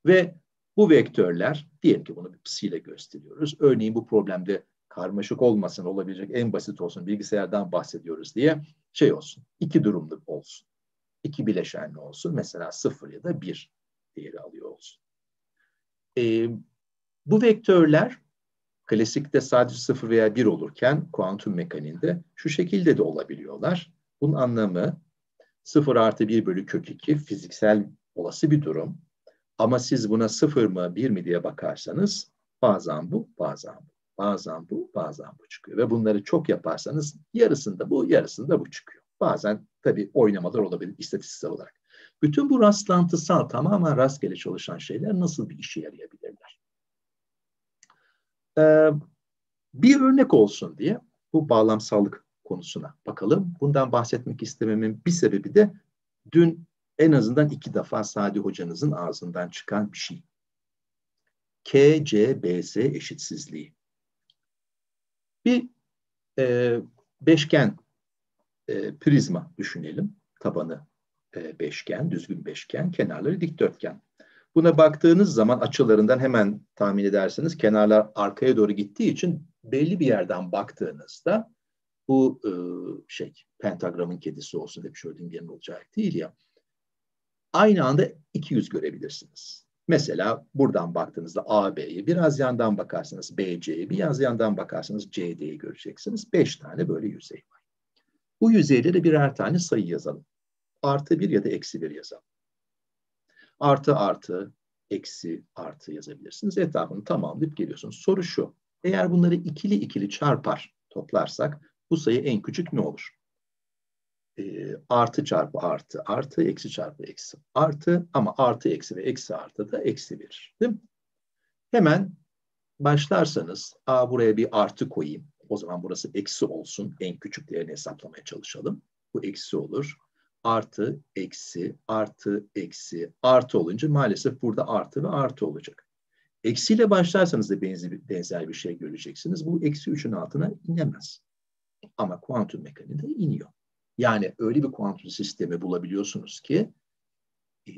Ve bu vektörler, diyelim ki bunu bir psi ile gösteriyoruz. Örneğin bu problemde karmaşık olmasın, olabilecek en basit olsun, bilgisayardan bahsediyoruz diye şey olsun, iki durumlu olsun. iki bileşenli olsun. Mesela sıfır ya da bir değeri alıyor olsun. Ee, bu vektörler klasikte sadece sıfır veya bir olurken kuantum mekaniğinde şu şekilde de olabiliyorlar. Bunun anlamı sıfır artı bir bölü kök iki fiziksel olası bir durum. Ama siz buna sıfır mı bir mi diye bakarsanız bazen bu bazen bu. Bazen bu, bazen bu çıkıyor. Ve bunları çok yaparsanız yarısında bu, yarısında bu çıkıyor. Bazen tabii oynamalar olabilir istatistiksel olarak. Bütün bu rastlantısal, tamamen rastgele çalışan şeyler nasıl bir işe yarayabilirler? Ee, bir örnek olsun diye bu bağlamsallık konusuna bakalım. Bundan bahsetmek istememin bir sebebi de dün en azından iki defa Sadi hocanızın ağzından çıkan bir şey. KCBS eşitsizliği. Bir e, beşgen e, prizma düşünelim. Tabanı e, beşgen, düzgün beşgen, kenarları dikdörtgen. Buna baktığınız zaman açılarından hemen tahmin ederseniz kenarlar arkaya doğru gittiği için belli bir yerden baktığınızda bu e, şey pentagramın kedisi olsun hep Schrödinger'in olacak değil ya. Aynı anda iki yüz görebilirsiniz. Mesela buradan baktığınızda AB'yi, biraz yandan bakarsanız BC'yi, biraz yandan bakarsanız CD'yi göreceksiniz. Beş tane böyle yüzey var. Bu yüzeylere birer tane sayı yazalım. Artı bir ya da eksi bir yazalım. Artı artı, eksi artı yazabilirsiniz. Etrafını tamamlayıp geliyorsunuz. Soru şu. Eğer bunları ikili ikili çarpar toplarsak bu sayı en küçük ne olur? e, artı çarpı artı, artı, eksi çarpı eksi. Artı ama artı eksi ve eksi artı da eksi verir. Değil mi? Hemen başlarsanız, a buraya bir artı koyayım. O zaman burası eksi olsun. En küçük değerini hesaplamaya çalışalım. Bu eksi olur. Artı, eksi, artı, eksi, artı olunca maalesef burada artı ve artı olacak. Eksiyle başlarsanız da benzer, bir şey göreceksiniz. Bu eksi üçün altına inemez. Ama kuantum mekaniğinde iniyor. Yani öyle bir kuantum sistemi bulabiliyorsunuz ki e,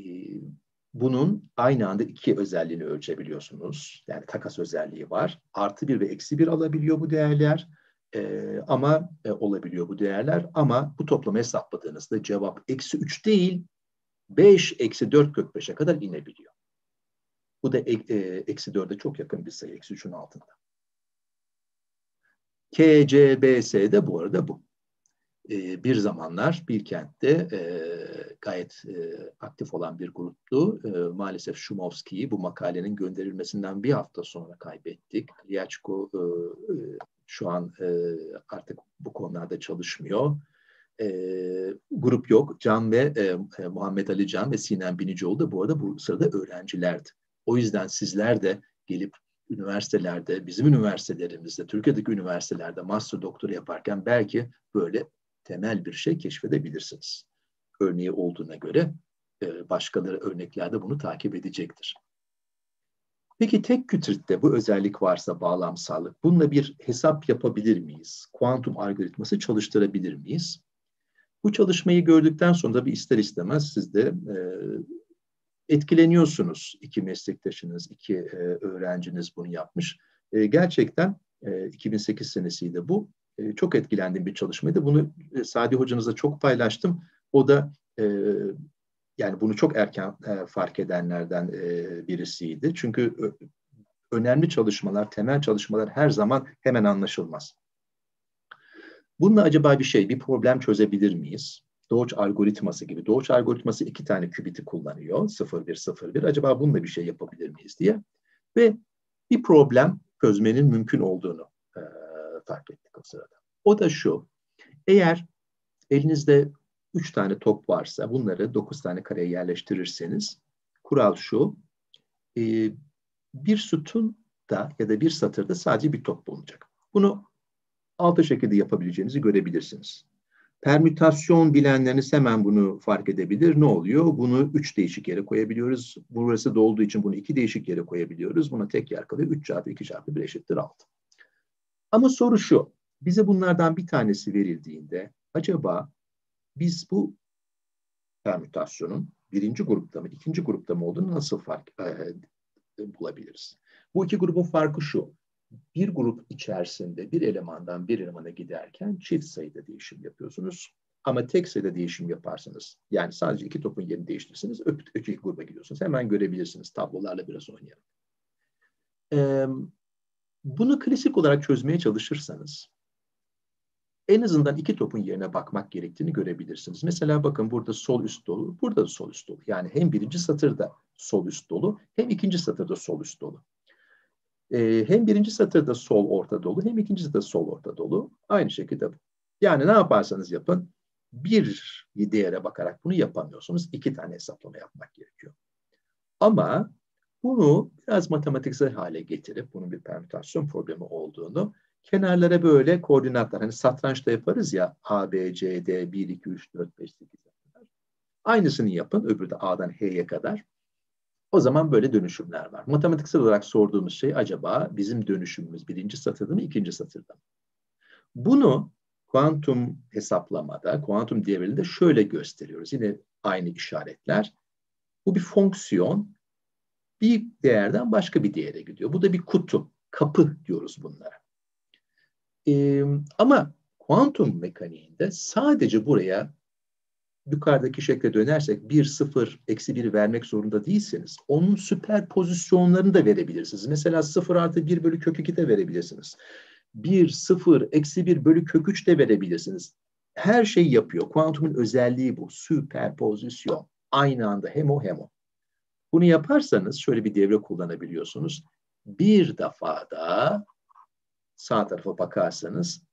bunun aynı anda iki özelliğini ölçebiliyorsunuz. Yani takas özelliği var. Artı bir ve eksi bir alabiliyor bu değerler. E, ama e, olabiliyor bu değerler. Ama bu toplamı hesapladığınızda cevap eksi üç değil, beş eksi dört kök beşe kadar inebiliyor. Bu da e, eksi dörde çok yakın bir sayı. Eksi üçün altında. KCBS de bu arada bu e, bir zamanlar bir kentte e, gayet e, aktif olan bir gruptu. E, maalesef Shumovski'yi bu makalenin gönderilmesinden bir hafta sonra kaybettik. Liachko e, e, şu an e, artık bu konularda çalışmıyor. E, grup yok. Can ve e, e, Muhammed Ali Can ve Sinem Binicioğlu da bu arada bu sırada öğrencilerdi. O yüzden sizler de gelip üniversitelerde, bizim üniversitelerimizde, Türkiye'deki üniversitelerde master doktora yaparken belki böyle temel bir şey keşfedebilirsiniz. Örneği olduğuna göre e, başkaları örneklerde bunu takip edecektir. Peki tek kütürtte bu özellik varsa bağlamsallık, bununla bir hesap yapabilir miyiz? Kuantum algoritması çalıştırabilir miyiz? Bu çalışmayı gördükten sonra bir ister istemez siz de e, etkileniyorsunuz. İki meslektaşınız, iki e, öğrenciniz bunu yapmış. E, gerçekten e, 2008 senesiydi bu. E, çok etkilendiğim bir çalışmaydı. Bunu e, Sadi hocanızla çok paylaştım. O da e, yani bunu çok erken e, fark edenlerden e, birisiydi. Çünkü ö, önemli çalışmalar, temel çalışmalar her zaman hemen anlaşılmaz. Bununla acaba bir şey, bir problem çözebilir miyiz? Doğuç algoritması gibi. Doğuç algoritması iki tane kübiti kullanıyor. 0101. Acaba bununla bir şey yapabilir miyiz diye. Ve bir problem çözmenin mümkün olduğunu e, fark ettik o sırada. O da şu. Eğer elinizde üç tane top varsa bunları dokuz tane kareye yerleştirirseniz kural şu. E, bir sütunda ya da bir satırda sadece bir top bulunacak. Bunu altı şekilde yapabileceğinizi görebilirsiniz. Permütasyon bilenleriniz hemen bunu fark edebilir. Ne oluyor? Bunu üç değişik yere koyabiliyoruz. Burası dolduğu için bunu iki değişik yere koyabiliyoruz. Buna tek yer kalıyor. Üç çarpı iki çarpı bir eşittir altı. Ama soru şu. Bize bunlardan bir tanesi verildiğinde acaba biz bu permütasyonun birinci grupta mı, ikinci grupta mı olduğunu nasıl fark e, bulabiliriz? Bu iki grubun farkı şu bir grup içerisinde bir elemandan bir elemana giderken çift sayıda değişim yapıyorsunuz. Ama tek sayıda değişim yaparsanız, yani sadece iki topun yerini değiştirirseniz öteki gruba gidiyorsunuz. Hemen görebilirsiniz tablolarla biraz oynayarak. Ee, bunu klasik olarak çözmeye çalışırsanız, en azından iki topun yerine bakmak gerektiğini görebilirsiniz. Mesela bakın burada sol üst dolu, burada da sol üst dolu. Yani hem birinci satırda sol üst dolu, hem ikinci satırda sol üst dolu e, hem birinci satırda sol orta dolu hem ikinci satırda sol orta dolu. Aynı şekilde yani ne yaparsanız yapın bir değere bakarak bunu yapamıyorsunuz. İki tane hesaplama yapmak gerekiyor. Ama bunu biraz matematiksel hale getirip bunun bir permütasyon problemi olduğunu kenarlara böyle koordinatlar hani satrançta yaparız ya A, B, C, D, 1, 2, 3, 4, 5, 8 kadar. Aynısını yapın öbürü de A'dan H'ye kadar. O zaman böyle dönüşümler var. Matematiksel olarak sorduğumuz şey acaba bizim dönüşümümüz birinci satırda mı, ikinci satırda mı? Bunu kuantum hesaplamada, kuantum devrelinde şöyle gösteriyoruz. Yine aynı işaretler. Bu bir fonksiyon bir değerden başka bir değere gidiyor. Bu da bir kutu, kapı diyoruz bunlara. Ee, ama kuantum mekaniğinde sadece buraya yukarıdaki şekle dönersek 1, 0, eksi 1 vermek zorunda değilseniz onun süper pozisyonlarını da verebilirsiniz. Mesela 0 artı 1 bölü kök 2 de verebilirsiniz. 1, 0, eksi 1 bölü kök 3 de verebilirsiniz. Her şeyi yapıyor. Kuantumun özelliği bu. Süperpozisyon. Aynı anda hem o hem o. Bunu yaparsanız şöyle bir devre kullanabiliyorsunuz. Bir defada sağ tarafa bakarsanız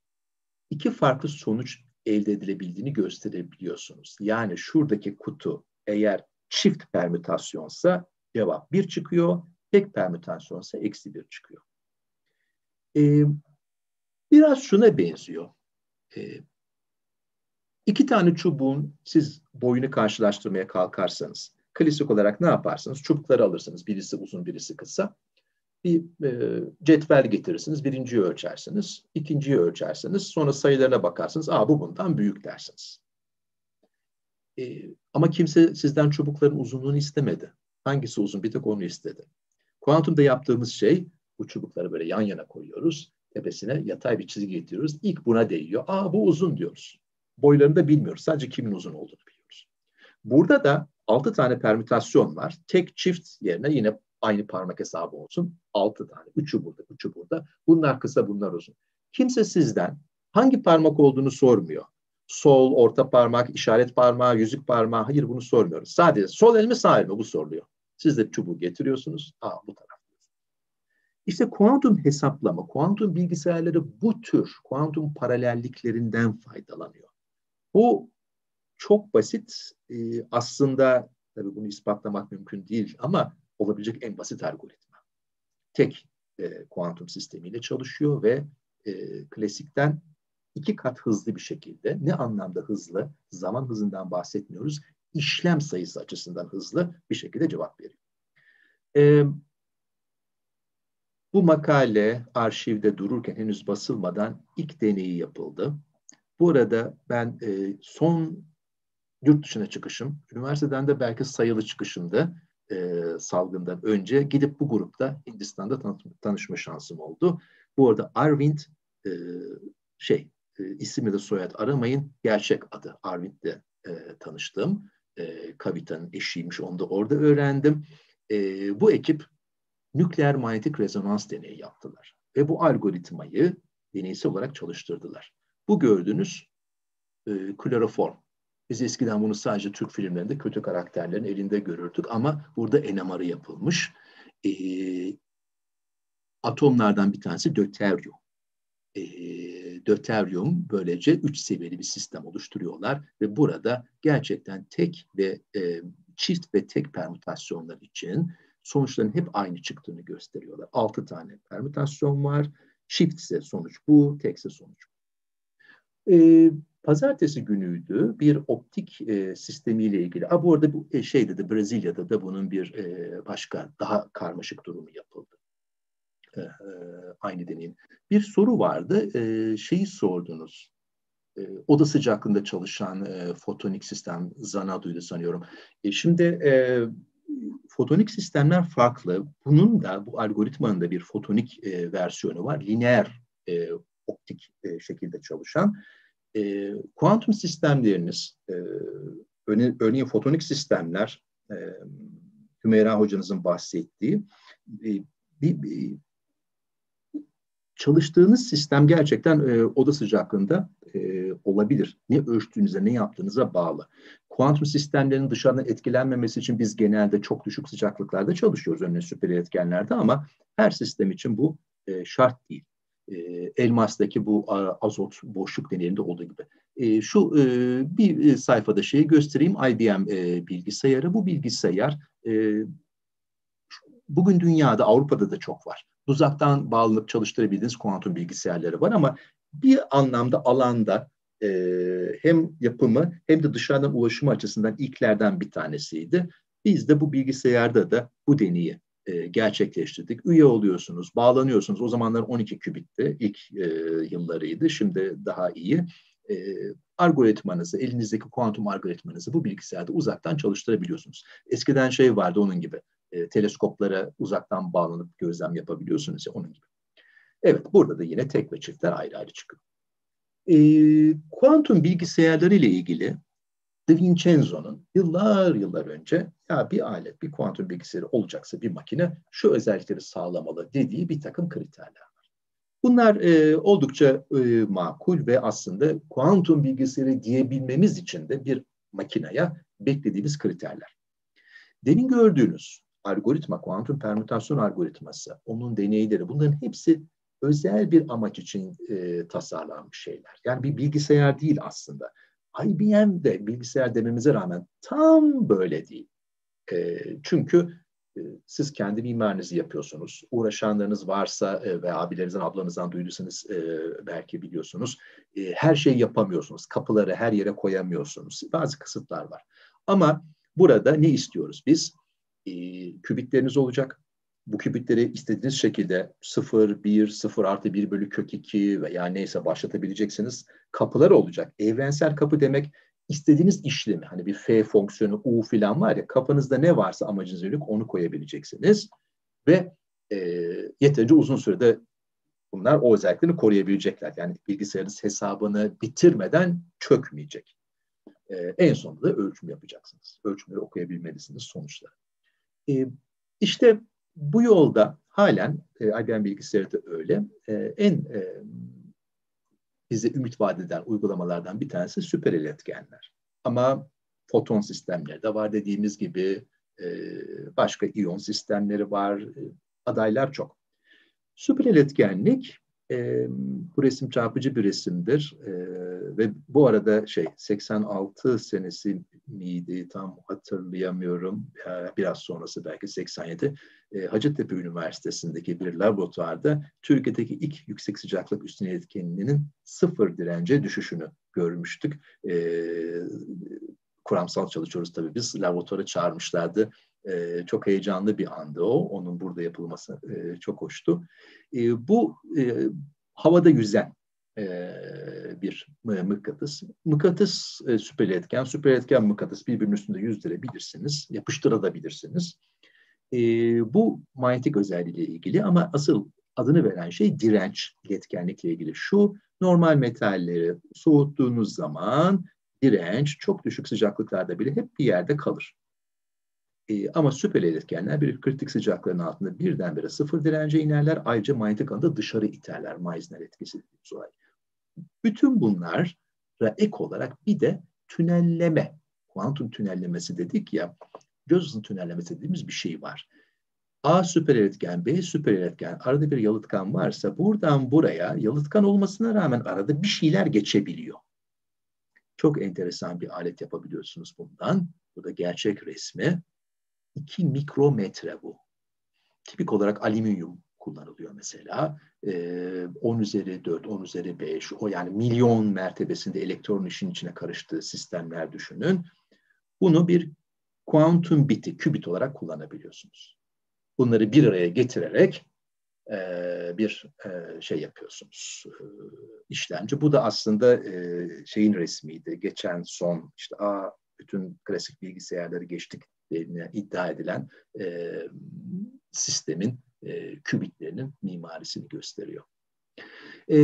iki farklı sonuç elde edilebildiğini gösterebiliyorsunuz. Yani şuradaki kutu eğer çift permütasyonsa cevap 1 çıkıyor, tek permütasyonsa eksi 1 çıkıyor. Ee, biraz şuna benziyor. Ee, iki tane çubuğun siz boyunu karşılaştırmaya kalkarsanız, klasik olarak ne yaparsınız? Çubukları alırsınız. Birisi uzun, birisi kısa bir e, cetvel getirirsiniz. Birinciyi ölçersiniz, ikinciyi ölçersiniz. Sonra sayılarına bakarsınız. Aa bu bundan büyük dersiniz. E, ama kimse sizden çubukların uzunluğunu istemedi. Hangisi uzun bir tek onu istedi. Kuantumda yaptığımız şey bu çubukları böyle yan yana koyuyoruz. Tepesine yatay bir çizgi getiriyoruz. İlk buna değiyor. Aa bu uzun diyoruz. Boylarını da bilmiyoruz. Sadece kimin uzun olduğunu biliyoruz. Burada da altı tane permütasyon var. Tek çift yerine yine aynı parmak hesabı olsun. Altı tane. Üçü burada, üçü burada. Bunlar kısa, bunlar uzun. Kimse sizden hangi parmak olduğunu sormuyor. Sol, orta parmak, işaret parmağı, yüzük parmağı. Hayır bunu sormuyoruz. Sadece sol el mi sağ el mi bu soruluyor. Siz de çubuğu getiriyorsunuz. Aa bu taraf. İşte kuantum hesaplama, kuantum bilgisayarları bu tür kuantum paralelliklerinden faydalanıyor. Bu çok basit. Ee, aslında tabii bunu ispatlamak mümkün değil ama olabilecek en basit algoritma. Tek e, kuantum sistemiyle çalışıyor ve e, klasikten iki kat hızlı bir şekilde ne anlamda hızlı, zaman hızından bahsetmiyoruz, işlem sayısı açısından hızlı bir şekilde cevap veriyor. E, bu makale arşivde dururken henüz basılmadan ilk deneyi yapıldı. Bu arada ben e, son yurt dışına çıkışım, üniversiteden de belki sayılı çıkışımda e, salgından önce gidip bu grupta Hindistan'da tan tanışma şansım oldu. Bu arada Arvind e, şey e, isim de soyad aramayın gerçek adı Arvind'le e, tanıştım. E, Kavita'nın eşiymiş onu da orada öğrendim. E, bu ekip nükleer manyetik rezonans deneyi yaptılar. Ve bu algoritmayı deneysel olarak çalıştırdılar. Bu gördüğünüz e, kloroform. Biz eskiden bunu sadece Türk filmlerinde kötü karakterlerin elinde görürdük ama burada enamarı yapılmış. E, atomlardan bir tanesi döteryum. E, döteryum böylece üç seviyeli bir sistem oluşturuyorlar ve burada gerçekten tek ve e, çift ve tek permütasyonlar için sonuçların hep aynı çıktığını gösteriyorlar. Altı tane permütasyon var. Shift ise sonuç bu, tekse sonuç bu. E, pazartesi günüydü bir optik e, sistemiyle ilgili. A, bu arada bu e, şeyde de Brezilya'da da bunun bir e, başka daha karmaşık durumu yapıldı. E, e, aynı deneyim. Bir soru vardı. E, şeyi sordunuz. E, oda sıcaklığında çalışan e, fotonik sistem Zanada'ydı sanıyorum. E, şimdi e, fotonik sistemler farklı. Bunun da bu algoritmanın da bir fotonik e, versiyonu var. Lineer e, optik e, şekilde çalışan. E, kuantum sistemleriniz, e, örneğin, örneğin fotonik sistemler, e, Hümeyra hocanızın bahsettiği, e, bir, bir, çalıştığınız sistem gerçekten e, oda sıcaklığında e, olabilir. Ne ölçtüğünüze, ne yaptığınıza bağlı. Kuantum sistemlerinin dışarıdan etkilenmemesi için biz genelde çok düşük sıcaklıklarda çalışıyoruz örneğin süper etkenlerde ama her sistem için bu e, şart değil. E, elmastaki bu azot boşluk deneyinde olduğu gibi. E, şu e, bir sayfada şeyi göstereyim. IBM e, bilgisayarı. Bu bilgisayar e, bugün dünyada, Avrupa'da da çok var. Uzaktan bağlanıp çalıştırabildiğiniz kuantum bilgisayarları var ama bir anlamda alanda e, hem yapımı hem de dışarıdan ulaşımı açısından ilklerden bir tanesiydi. Biz de bu bilgisayarda da bu deneyi e, gerçekleştirdik. Üye oluyorsunuz, bağlanıyorsunuz. O zamanlar 12 kübitti, ilk e, yıllarıydı. Şimdi daha iyi. E, algoritmanızı, elinizdeki kuantum algoritmanızı bu bilgisayarda uzaktan çalıştırabiliyorsunuz. Eskiden şey vardı onun gibi, e, teleskoplara uzaktan bağlanıp gözlem yapabiliyorsunuz ya onun gibi. Evet, burada da yine tek ve çiftler ayrı ayrı çıkıyor. E, kuantum bilgisayarları ile ilgili Da Vincenzo'nun yıllar yıllar önce ya bir alet, bir kuantum bilgisayarı olacaksa bir makine şu özellikleri sağlamalı dediği bir takım kriterler var. Bunlar e, oldukça e, makul ve aslında kuantum bilgisayarı diyebilmemiz için de bir makineye beklediğimiz kriterler. Demin gördüğünüz algoritma, kuantum permütasyon algoritması, onun deneyleri bunların hepsi özel bir amaç için e, tasarlanmış şeyler. Yani bir bilgisayar değil aslında. IBM de bilgisayar dememize rağmen tam böyle değil. E, çünkü e, siz kendi mimarinizi yapıyorsunuz. Uğraşanlarınız varsa e, ve abilerinizden, ablanızdan duyduysanız e, belki biliyorsunuz. E, her şeyi yapamıyorsunuz. Kapıları her yere koyamıyorsunuz. Bazı kısıtlar var. Ama burada ne istiyoruz biz? E, kübitleriniz olacak bu kübitleri istediğiniz şekilde 0, 1, 0 artı 1 bölü kök 2 veya neyse başlatabileceksiniz. Kapılar olacak. Evrensel kapı demek istediğiniz işlemi hani bir F fonksiyonu U falan var ya kafanızda ne varsa amacınıza yönelik onu koyabileceksiniz. Ve e, yeterince uzun sürede bunlar o özelliklerini koruyabilecekler. Yani bilgisayarınız hesabını bitirmeden çökmeyecek. E, en sonunda da ölçüm yapacaksınız. Ölçümleri okuyabilmelisiniz sonuçları. E, işte bu yolda halen e, IBM bilgisayarı da öyle. E, en e, bize ümit vaat eden uygulamalardan bir tanesi süper iletkenler. Ama foton sistemleri de var dediğimiz gibi e, başka iyon sistemleri var. E, adaylar çok. Süper iletkenlik E, bu resim çarpıcı bir resimdir. E, ve bu arada şey 86 senesi miydi tam hatırlayamıyorum. Biraz sonrası belki 87 e, Hacettepe Üniversitesi'ndeki bir laboratuvarda Türkiye'deki ilk yüksek sıcaklık üstün etkinliğinin sıfır dirence düşüşünü görmüştük. E, kuramsal çalışıyoruz tabii biz laboratuvara çağırmışlardı e, çok heyecanlı bir andı o. Onun burada yapılması e, çok hoştu. E, bu e, havada yüzen e, bir mıknatıs. Mıknatıs e, süper etken, süper etken mıknatıs birbirinin üstünde yüzdürebilirsiniz, yapıştırabilirsiniz. E, bu manyetik özelliğiyle ilgili ama asıl adını veren şey direnç, iletkenlikle ilgili. Şu normal metalleri soğuttuğunuz zaman direnç çok düşük sıcaklıklarda bile hep bir yerde kalır. E, ama süper iletkenler bir kritik sıcaklığın altında birdenbire sıfır dirence inerler. Ayrıca manyetik alanda dışarı iterler. Meissner etkisi dediğimiz olay. Bütün bunlara ek olarak bir de tünelleme, kuantum tünellemesi dedik ya, göz hızı tünellemesi dediğimiz bir şey var. A süper iletken, B süper iletken, arada bir yalıtkan varsa buradan buraya yalıtkan olmasına rağmen arada bir şeyler geçebiliyor. Çok enteresan bir alet yapabiliyorsunuz bundan. Bu da gerçek resmi. 2 mikrometre bu. Tipik olarak alüminyum kullanılıyor mesela. Ee, 10 üzeri 4, 10 üzeri 5, o yani milyon mertebesinde elektron işin içine karıştığı sistemler düşünün. Bunu bir kuantum biti, kübit olarak kullanabiliyorsunuz. Bunları bir araya getirerek e, bir e, şey yapıyorsunuz, e, işlemci. Bu da aslında e, şeyin resmiydi. Geçen son işte a bütün klasik bilgisayarları geçtik iddia edilen e, sistemin e, kübitlerinin mimarisini gösteriyor. E,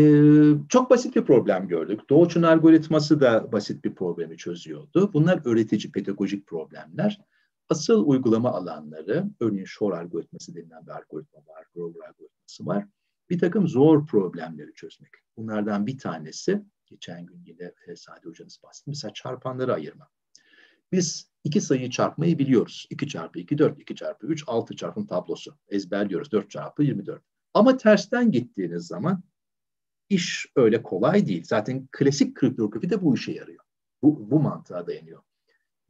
çok basit bir problem gördük. Doğuç'un algoritması da basit bir problemi çözüyordu. Bunlar öğretici, pedagojik problemler. Asıl uygulama alanları, örneğin Shor algoritması denilen bir algoritma var, Grover algoritması var. Bir takım zor problemleri çözmek. Bunlardan bir tanesi, geçen gün yine e, Sadi Hoca'nız bahsetti, mesela çarpanları ayırma. Biz iki sayıyı çarpmayı biliyoruz. 2 çarpı 2 4, 2 çarpı 3 6 çarpım tablosu. Ezberliyoruz 4 çarpı 24. Ama tersten gittiğiniz zaman iş öyle kolay değil. Zaten klasik kriptografi de bu işe yarıyor. Bu, bu mantığa dayanıyor.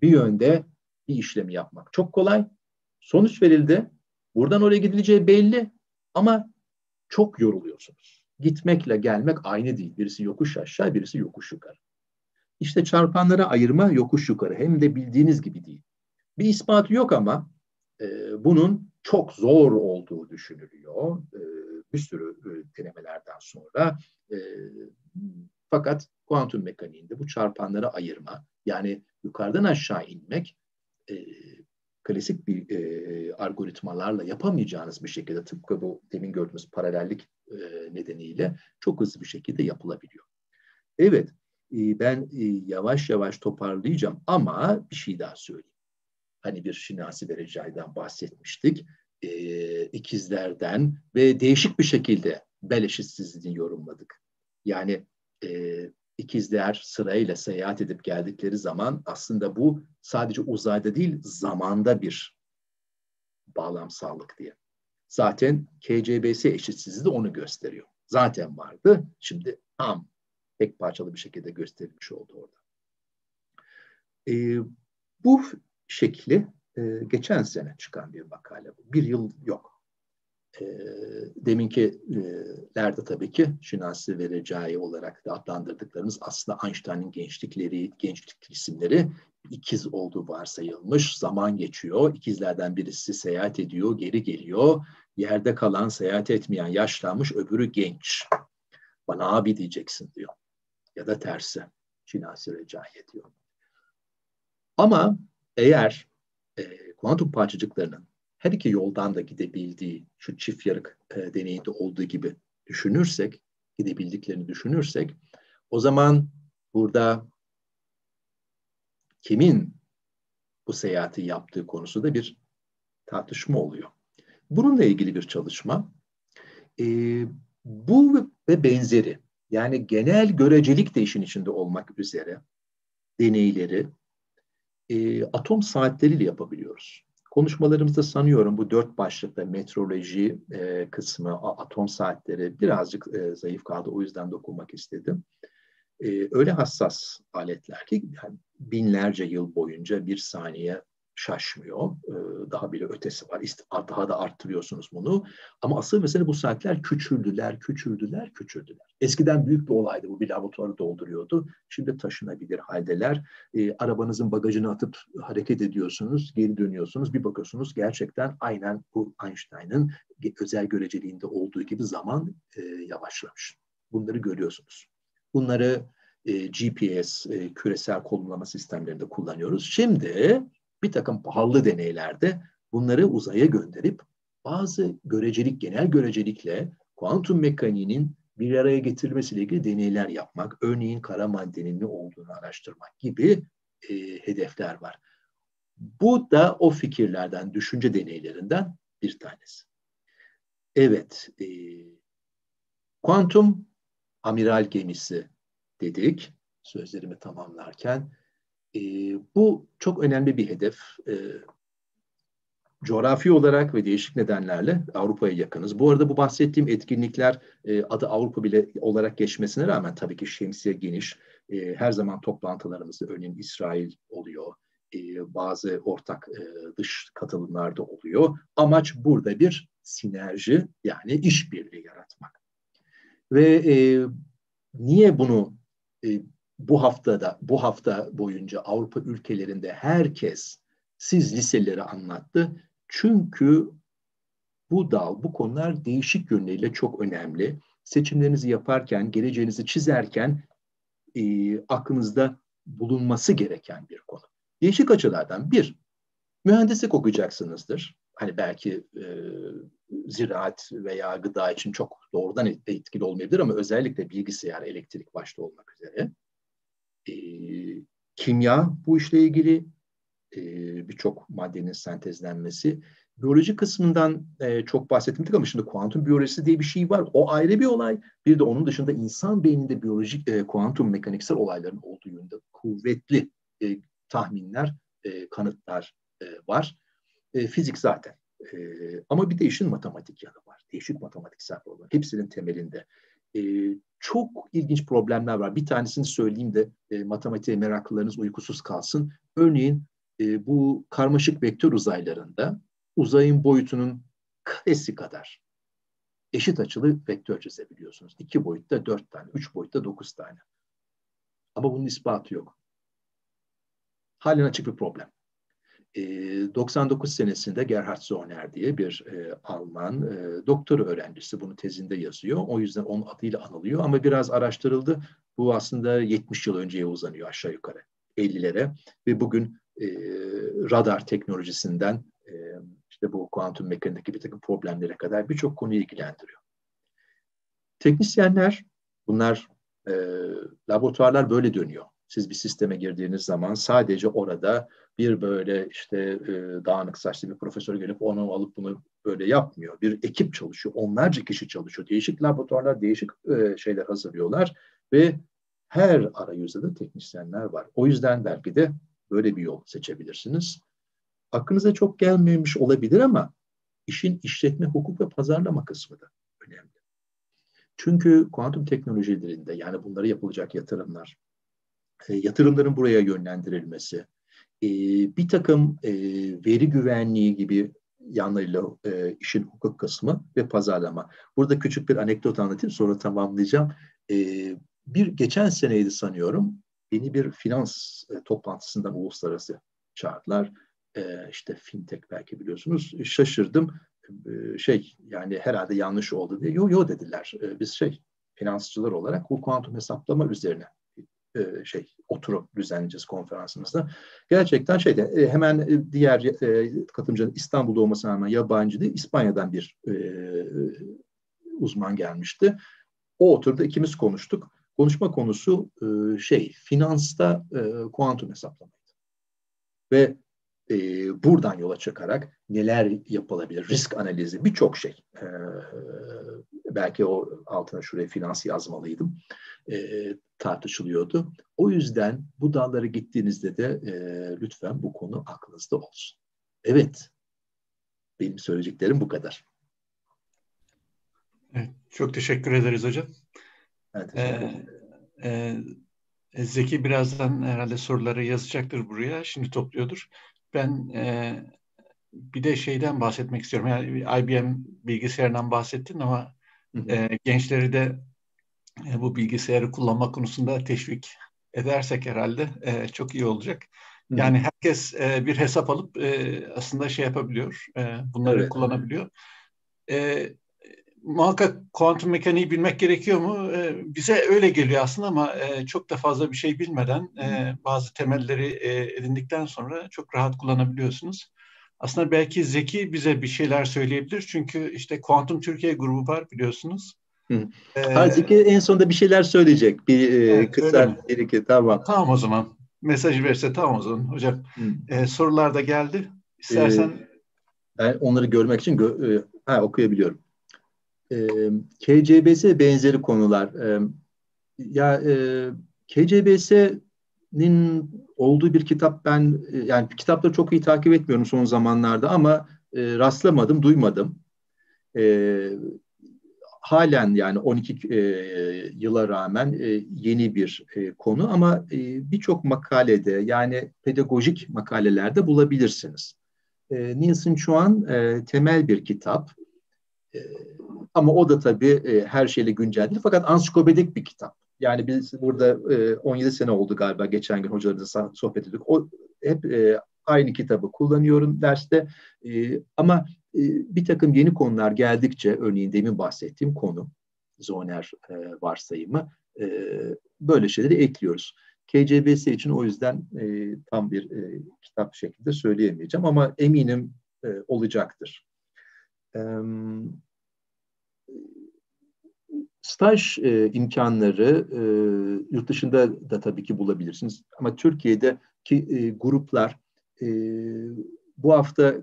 Bir yönde bir işlemi yapmak çok kolay. Sonuç verildi. Buradan oraya gidileceği belli ama çok yoruluyorsunuz. Gitmekle gelmek aynı değil. Birisi yokuş aşağı, birisi yokuş yukarı. İşte çarpanlara ayırma yokuş yukarı hem de bildiğiniz gibi değil. Bir ispatı yok ama e, bunun çok zor olduğu düşünülüyor. E, bir sürü e, denemelerden sonra. E, fakat kuantum mekaniğinde bu çarpanlara ayırma yani yukarıdan aşağı inmek e, klasik bir e, algoritmalarla yapamayacağınız bir şekilde tıpkı bu demin gördüğümüz paralellik e, nedeniyle çok hızlı bir şekilde yapılabiliyor. Evet, ben e, yavaş yavaş toparlayacağım ama bir şey daha söyleyeyim. Hani bir Şinasi ve Recai'den bahsetmiştik. E, ikizlerden ve değişik bir şekilde bel yorumladık. Yani e, ikizler sırayla seyahat edip geldikleri zaman aslında bu sadece uzayda değil zamanda bir bağlamsallık diye. Zaten KCBS eşitsizliği de onu gösteriyor. Zaten vardı. Şimdi tam tek parçalı bir şekilde gösterilmiş oldu orada. E, bu şekli e, geçen sene çıkan bir makale bu. Bir yıl yok. E, deminkilerde tabii ki Şinasi ve Recai olarak da adlandırdıklarımız aslında Einstein'ın gençlikleri, gençlik isimleri ikiz olduğu varsayılmış. Zaman geçiyor. İkizlerden birisi seyahat ediyor, geri geliyor. Yerde kalan, seyahat etmeyen yaşlanmış, öbürü genç. Bana abi diyeceksin diyor ya da tersi. Şinasi Recai ediyor. Ama eğer e, kuantum parçacıklarının her iki yoldan da gidebildiği şu çift yarık e, deneyinde olduğu gibi düşünürsek, gidebildiklerini düşünürsek o zaman burada kimin bu seyahati yaptığı konusu da bir tartışma oluyor. Bununla ilgili bir çalışma. E, bu ve benzeri yani genel görecelik de işin içinde olmak üzere deneyleri e, atom saatleriyle yapabiliyoruz. Konuşmalarımızda sanıyorum bu dört başlıkta metroloji e, kısmı, atom saatleri birazcık e, zayıf kaldı. O yüzden dokunmak istedim. E, öyle hassas aletler ki yani binlerce yıl boyunca bir saniye şaşmıyor. Ee, daha bile ötesi var. Daha da arttırıyorsunuz bunu. Ama asıl mesele bu saatler küçüldüler, küçüldüler, küçüldüler. Eskiden büyük bir olaydı. Bu bir laboratuvarı dolduruyordu. Şimdi taşınabilir haldeler. E, arabanızın bagajını atıp hareket ediyorsunuz, geri dönüyorsunuz. Bir bakıyorsunuz gerçekten aynen bu Einstein'ın özel göreceliğinde olduğu gibi zaman e, yavaşlamış. Bunları görüyorsunuz. Bunları e, GPS, e, küresel konumlama sistemlerinde kullanıyoruz. Şimdi bir takım pahalı deneylerde bunları uzaya gönderip bazı görecelik, genel görecelikle kuantum mekaniğinin bir araya getirilmesiyle ilgili deneyler yapmak, örneğin kara maddenin ne olduğunu araştırmak gibi e, hedefler var. Bu da o fikirlerden, düşünce deneylerinden bir tanesi. Evet, e, kuantum amiral gemisi dedik sözlerimi tamamlarken. E, bu çok önemli bir hedef. E, coğrafi olarak ve değişik nedenlerle Avrupa'ya yakınız. Bu arada bu bahsettiğim etkinlikler e, adı Avrupa bile olarak geçmesine rağmen tabii ki şemsiye geniş. E, her zaman toplantılarımızda örneğin İsrail oluyor. E, bazı ortak e, dış katılımlar da oluyor. Amaç burada bir sinerji yani işbirliği yaratmak. Ve e, niye bunu e, bu haftada, bu hafta boyunca Avrupa ülkelerinde herkes siz liseleri anlattı. Çünkü bu dal, bu konular değişik yönleriyle çok önemli. Seçimlerinizi yaparken, geleceğinizi çizerken e, aklınızda bulunması gereken bir konu. Değişik açılardan bir, mühendislik okuyacaksınızdır. Hani belki e, ziraat veya gıda için çok doğrudan etkili olmayabilir ama özellikle bilgisayar, elektrik başta olmak üzere e, kimya bu işle ilgili e, birçok maddenin sentezlenmesi. Biyoloji kısmından e, çok bahsetmiştik ama şimdi kuantum biyolojisi diye bir şey var. O ayrı bir olay. Bir de onun dışında insan beyninde biyolojik e, kuantum mekaniksel olayların olduğu yönünde kuvvetli e, tahminler, e, kanıtlar e, var. E, fizik zaten. E, ama bir de işin matematik yanı var. Değişik matematiksel problem. Hepsinin temelinde e, çok ilginç problemler var. Bir tanesini söyleyeyim de e, matematiğe meraklılarınız uykusuz kalsın. Örneğin e, bu karmaşık vektör uzaylarında uzayın boyutunun karesi kadar eşit açılı vektör çizebiliyorsunuz. İki boyutta dört tane, üç boyutta dokuz tane. Ama bunun ispatı yok. Halen açık bir problem. 99 senesinde Gerhard Zoner diye bir e, Alman e, doktor öğrencisi bunu tezinde yazıyor. O yüzden onun adıyla anılıyor ama biraz araştırıldı. Bu aslında 70 yıl önceye uzanıyor aşağı yukarı 50'lere ve bugün e, radar teknolojisinden e, işte bu kuantum mekanikteki bir takım problemlere kadar birçok konuyu ilgilendiriyor. Teknisyenler bunlar e, laboratuvarlar böyle dönüyor. Siz bir sisteme girdiğiniz zaman sadece orada bir böyle işte e, dağınık saçlı bir profesör gelip onu alıp bunu böyle yapmıyor. Bir ekip çalışıyor. Onlarca kişi çalışıyor. Değişik laboratuvarlar, değişik e, şeyler hazırlıyorlar ve her arayüzde de teknisyenler var. O yüzden belki de böyle bir yol seçebilirsiniz. Aklınıza çok gelmemiş olabilir ama işin işletme, hukuk ve pazarlama kısmı da önemli. Çünkü kuantum teknolojilerinde yani bunları yapılacak yatırımlar, e, yatırımların buraya yönlendirilmesi, e, bir takım e, veri güvenliği gibi yanlarıyla e, işin hukuk kısmı ve pazarlama. Burada küçük bir anekdot anlatayım sonra tamamlayacağım. E, bir geçen seneydi sanıyorum. Beni bir finans e, toplantısından uluslararası çağırdılar. E, işte fintech belki biliyorsunuz. Şaşırdım. E, şey yani herhalde yanlış oldu diye. Yo yo dediler. E, biz şey finansçılar olarak bu kuantum hesaplama üzerine e, şey oturum düzenleyeceğiz konferansımızda. Gerçekten şeyde e, hemen e, diğer katılımcının İstanbul'da olmasına rağmen yabancı değil, İspanya'dan bir uzman gelmişti. O oturdu, ikimiz konuştuk. Konuşma konusu şey, finansta kuantum hesaplamaydı. Ve e, buradan yola çıkarak neler yapılabilir, risk analizi, birçok şey. Belki o altına şuraya finans yazmalıydım. E, tartışılıyordu. O yüzden bu dağlara gittiğinizde de e, lütfen bu konu aklınızda olsun. Evet, benim söyleyeceklerim bu kadar. Evet, çok teşekkür ederiz hocam. Evet, ee, e, Zeki birazdan herhalde soruları yazacaktır buraya. Şimdi topluyordur. Ben e, bir de şeyden bahsetmek istiyorum. Yani IBM bilgisayarından bahsettin ama E, gençleri de e, bu bilgisayarı kullanma konusunda teşvik edersek herhalde e, çok iyi olacak. Yani herkes e, bir hesap alıp e, aslında şey yapabiliyor, e, bunları evet. kullanabiliyor. E, muhakkak kuantum mekaniği bilmek gerekiyor mu? E, bize öyle geliyor aslında ama e, çok da fazla bir şey bilmeden e, bazı temelleri e, edindikten sonra çok rahat kullanabiliyorsunuz. Aslında belki Zeki bize bir şeyler söyleyebilir çünkü işte Kuantum Türkiye grubu var biliyorsunuz. Hı. Ee, Zeki en sonunda bir şeyler söyleyecek. Bir e, evet, kısa bir iki tamam. Tamam o zaman. Mesajı verse tamam o zaman. Hocam e, sorular da geldi. İstersen ee, ben onları görmek için gö- e, ha, okuyabiliyorum. E, KCBS benzeri konular. E, ya e, KCBS'nin olduğu bir kitap ben e, yani kitapları çok iyi takip etmiyorum son zamanlarda ama e, rastlamadım, duymadım. E, halen yani 12 e, yıla rağmen e, yeni bir e, konu ama e, birçok makalede yani pedagojik makalelerde bulabilirsiniz. E, Nielsen Chuan e, temel bir kitap. E, ama o da tabii e, her şeyle güncel değil fakat ansiklopedik bir kitap. Yani biz burada e, 17 sene oldu galiba geçen gün hocalarımızla sohbet ettik. O hep e, aynı kitabı kullanıyorum derste. E, ama bir takım yeni konular geldikçe örneğin demin bahsettiğim konu zoner e, varsayımı e, böyle şeyleri ekliyoruz. KCBS için o yüzden e, tam bir kitap şeklinde söyleyemeyeceğim ama eminim olacaktır. Staj imkanları yurt dışında da tabii ki bulabilirsiniz. Ama Türkiye'deki e, gruplar bu hafta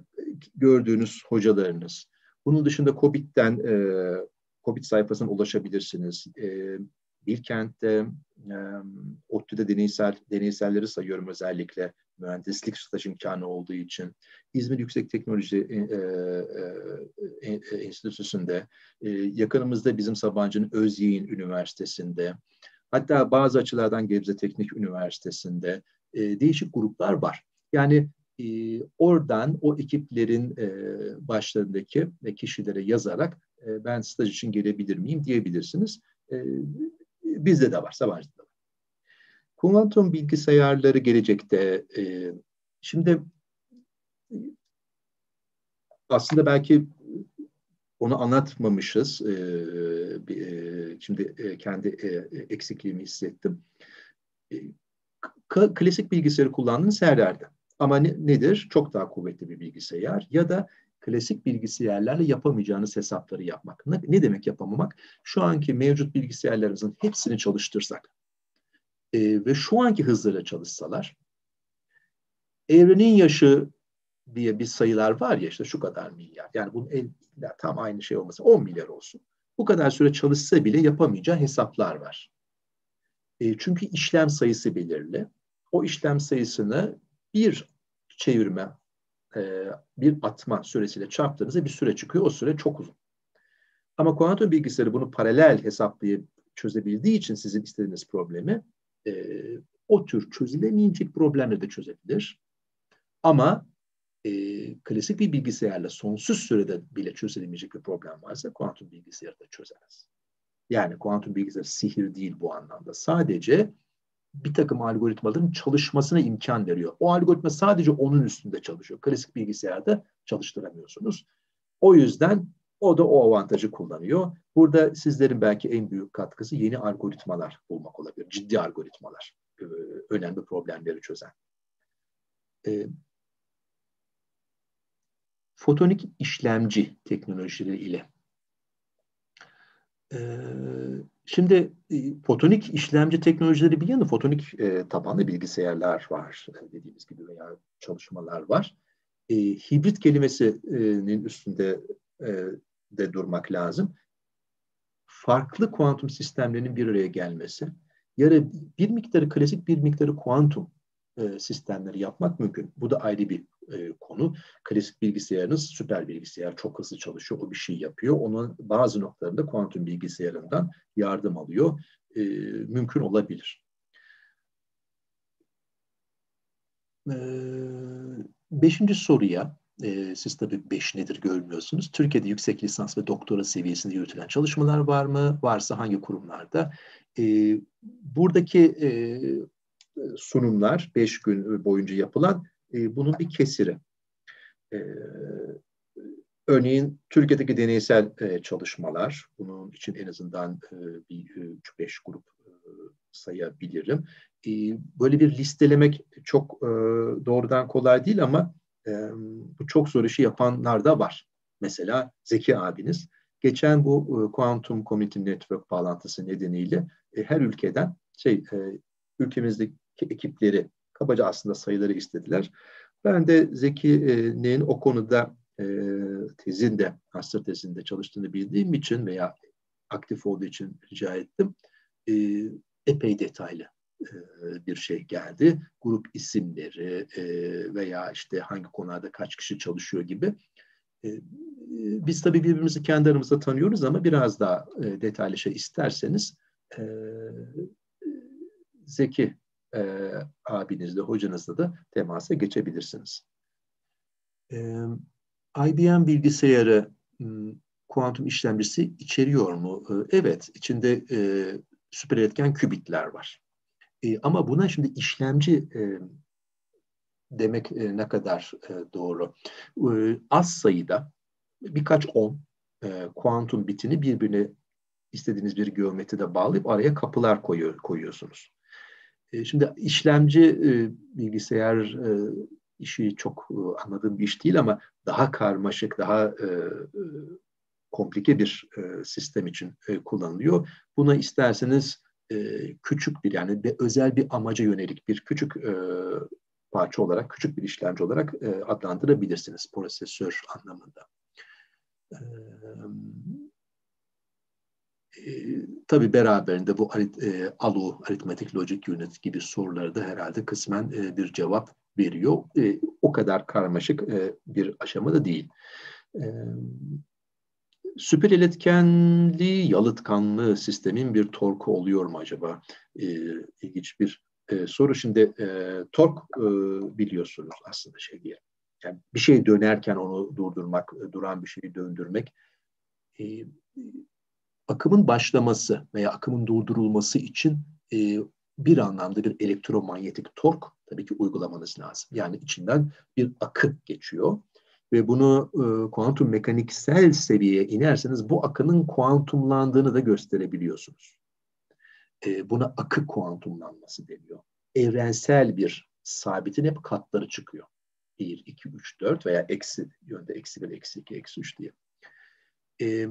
gördüğünüz hocalarınız. Bunun dışında COBİT'ten e, COBİT sayfasına ulaşabilirsiniz. E, Bilkent'te, e, ODTÜ'de deneysel, deneyselleri sayıyorum özellikle mühendislik staj imkanı olduğu için. İzmir Yüksek Teknoloji e, e, e, e e, yakınımızda bizim Sabancı'nın Özyeğin Üniversitesi'nde, hatta bazı açılardan Gebze Teknik Üniversitesi'nde e, değişik gruplar var. Yani e, oradan o ekiplerin e, başlarındaki kişilere yazarak e, ben staj için gelebilir miyim diyebilirsiniz. E, bizde de var, Sabancı'da var. Kuantum bilgisayarları gelecekte e, şimdi aslında belki onu anlatmamışız. E, e, şimdi e, kendi e, eksikliğimi hissettim. E, klasik bilgisayarı kullandığınız her yerde. Ama ne, nedir? Çok daha kuvvetli bir bilgisayar ya da klasik bilgisayarlarla yapamayacağınız hesapları yapmak. Ne, ne demek yapamamak? Şu anki mevcut bilgisayarlarımızın hepsini çalıştırsak e, ve şu anki hızlara çalışsalar evrenin yaşı diye bir sayılar var ya işte şu kadar milyar. Yani bunun el, tam aynı şey olmasa 10 milyar olsun. Bu kadar süre çalışsa bile yapamayacağı hesaplar var. E, çünkü işlem sayısı belirli. O işlem sayısını bir çevirme, e, bir atma süresiyle çarptığınızda bir süre çıkıyor. O süre çok uzun. Ama kuantum bilgisayarı bunu paralel hesaplayıp çözebildiği için sizin istediğiniz problemi e, o tür çözülemeyecek problemleri de çözebilir. Ama e, klasik bir bilgisayarla sonsuz sürede bile çözülemeyecek bir problem varsa kuantum bilgisayarı da çözemez. Yani kuantum bilgisayar sihir değil bu anlamda. Sadece bir takım algoritmaların çalışmasına imkan veriyor. O algoritma sadece onun üstünde çalışıyor. Klasik bilgisayarda çalıştıramıyorsunuz. O yüzden o da o avantajı kullanıyor. Burada sizlerin belki en büyük katkısı yeni algoritmalar bulmak olabilir. Ciddi algoritmalar. E, önemli problemleri çözen. E, fotonik işlemci teknolojileri ile e, Şimdi e, fotonik işlemci teknolojileri bir yana fotonik e, tabanlı bilgisayarlar var e, dediğimiz gibi veya çalışmalar var. E, hibrit kelimesinin üstünde e, de durmak lazım. Farklı kuantum sistemlerinin bir araya gelmesi, yarı bir miktarı klasik bir miktarı kuantum e, sistemleri yapmak mümkün. Bu da ayrı bir e, konu. Klasik bilgisayarınız süper bilgisayar çok hızlı çalışıyor, o bir şey yapıyor. Onun bazı noktalarında kuantum bilgisayarından yardım alıyor. E, mümkün olabilir. E, beşinci soruya e, siz tabii beş nedir görmüyorsunuz. Türkiye'de yüksek lisans ve doktora seviyesinde yürütülen çalışmalar var mı? Varsa hangi kurumlarda? E, buradaki e, sunumlar beş gün boyunca yapılan e, bunun bir kesiri. E, örneğin Türkiye'deki deneysel e, çalışmalar, bunun için en azından e, bir üç beş grup e, sayabilirim. E, böyle bir listelemek çok e, doğrudan kolay değil ama e, bu çok zor işi yapanlar da var. Mesela Zeki abiniz geçen bu e, Quantum Community Network bağlantısı nedeniyle e, her ülkeden şey e, ülkemizdeki ekipleri kabaca aslında sayıları istediler. Ben de Zeki'nin o konuda e, tezinde, master tezinde çalıştığını bildiğim için veya aktif olduğu için rica ettim. E, epey detaylı e, bir şey geldi. Grup isimleri e, veya işte hangi konularda kaç kişi çalışıyor gibi. E, biz tabii birbirimizi kendi aramızda tanıyoruz ama biraz daha e, detaylı şey isterseniz e, Zeki e, abinizle, hocanızla da temasa geçebilirsiniz. E, IBM bilgisayarı kuantum işlemcisi içeriyor mu? E, evet, içinde e, süper etken kübitler var. E, ama buna şimdi işlemci e, demek e, ne kadar e, doğru? E, az sayıda birkaç on e, kuantum bitini birbirine istediğiniz bir geometride bağlayıp araya kapılar koyuyor, koyuyorsunuz. E, şimdi işlemci e, bilgisayar e, işi çok anladığım bir iş değil ama daha karmaşık, daha komplike bir sistem için kullanılıyor. Buna isterseniz küçük bir yani bir özel bir amaca yönelik bir küçük parça olarak, küçük bir işlemci olarak adlandırabilirsiniz prosesör anlamında. E, tabii beraberinde bu e, ALU, Arithmetic Logic Unit gibi soruları da herhalde kısmen e, bir cevap veriyor. E, o kadar karmaşık e, bir aşamada değil. E, süper iletkenli, yalıtkanlı sistemin bir torku oluyor mu acaba? E, ilginç bir e, soru. Şimdi e, tork e, biliyorsunuz aslında şey diye. Yani bir şey dönerken onu durdurmak, duran bir şeyi döndürmek. E, akımın başlaması veya akımın durdurulması için e, bir anlamda bir elektromanyetik tork tabii ki uygulamanız lazım. Yani içinden bir akı geçiyor ve bunu e, kuantum mekaniksel seviyeye inerseniz bu akının kuantumlandığını da gösterebiliyorsunuz. E, buna akı kuantumlanması deniyor. Evrensel bir sabitin hep katları çıkıyor. 1, 2, 3, 4 veya eksi yönde eksi 1, eksi 2, eksi 3 diye. E,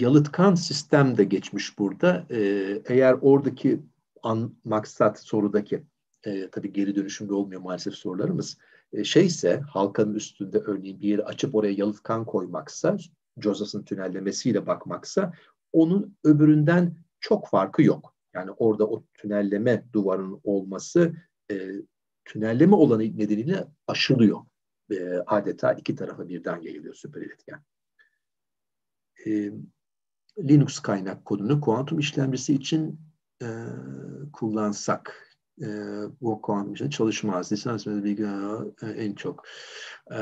yalıtkan sistem de geçmiş burada. E, eğer oradaki an, maksat sorudaki e, tabii geri dönüşümde olmuyor maalesef sorularımız. E, şeyse halkanın üstünde örneğin bir yeri açıp oraya yalıtkan koymaksa, Josas'ın tünellemesiyle bakmaksa onun öbüründen çok farkı yok. Yani orada o tünelleme duvarının olması e, tünelleme olanı nedeniyle aşılıyor. E, adeta iki tarafa birden yayılıyor süper iletken. E, Linux kaynak kodunu kuantum işlemcisi için e, kullansak e, bu kuantum işlemci çalışmaz. Lisans ve bilgi e, en çok e,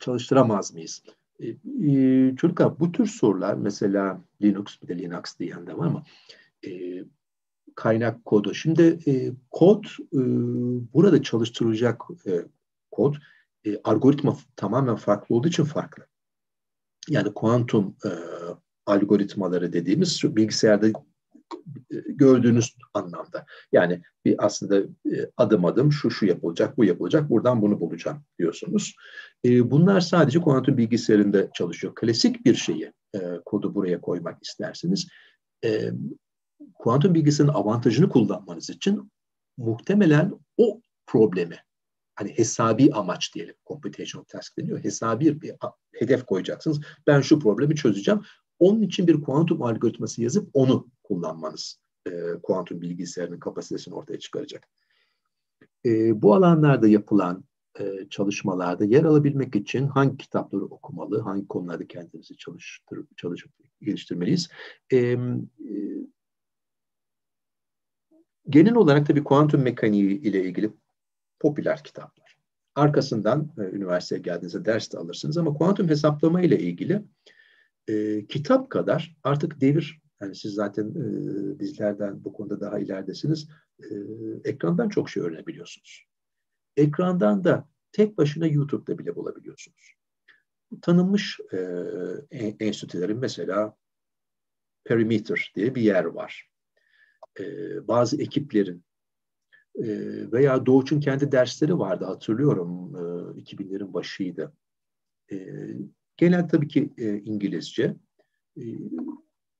çalıştıramaz mıyız? E, e, bu tür sorular mesela Linux bir de Linux diyen de var ama e, kaynak kodu. Şimdi e, kod e, burada çalıştırılacak e, kod e, algoritma tamamen farklı olduğu için farklı yani kuantum e, algoritmaları dediğimiz şu bilgisayarda e, gördüğünüz anlamda. Yani bir aslında e, adım adım şu şu yapılacak, bu yapılacak, buradan bunu bulacağım diyorsunuz. E, bunlar sadece kuantum bilgisayarında çalışıyor. Klasik bir şeyi, kodu buraya koymak isterseniz, kuantum bilgisayarın avantajını kullanmanız için muhtemelen o problemi hani hesabi amaç diyelim. Computational task deniyor. Hesabi bir hedef koyacaksınız. Ben şu problemi çözeceğim. Onun için bir kuantum algoritması yazıp onu kullanmanız e, kuantum bilgisayarının kapasitesini ortaya çıkaracak. E, bu alanlarda yapılan e, çalışmalarda yer alabilmek için hangi kitapları okumalı, hangi konularda kendimizi çalıştır, çalışıp geliştirmeliyiz? Genel olarak tabii kuantum mekaniği ile ilgili popüler kitaplar. Arkasından e, üniversiteye geldiğinizde ders de alırsınız ama kuantum hesaplama ile ilgili e, kitap kadar artık devir yani siz zaten e, bizlerden bu konuda daha ileridesiniz. E, ekrandan çok şey öğrenebiliyorsunuz. Ekrandan da tek başına YouTube'da bile bulabiliyorsunuz. Tanınmış e, enstitülerin mesela Perimeter diye bir yer var. E, bazı ekiplerin veya Doğuç'un kendi dersleri vardı hatırlıyorum e, 2000'lerin başıydı. E, genel tabii ki e, İngilizce e,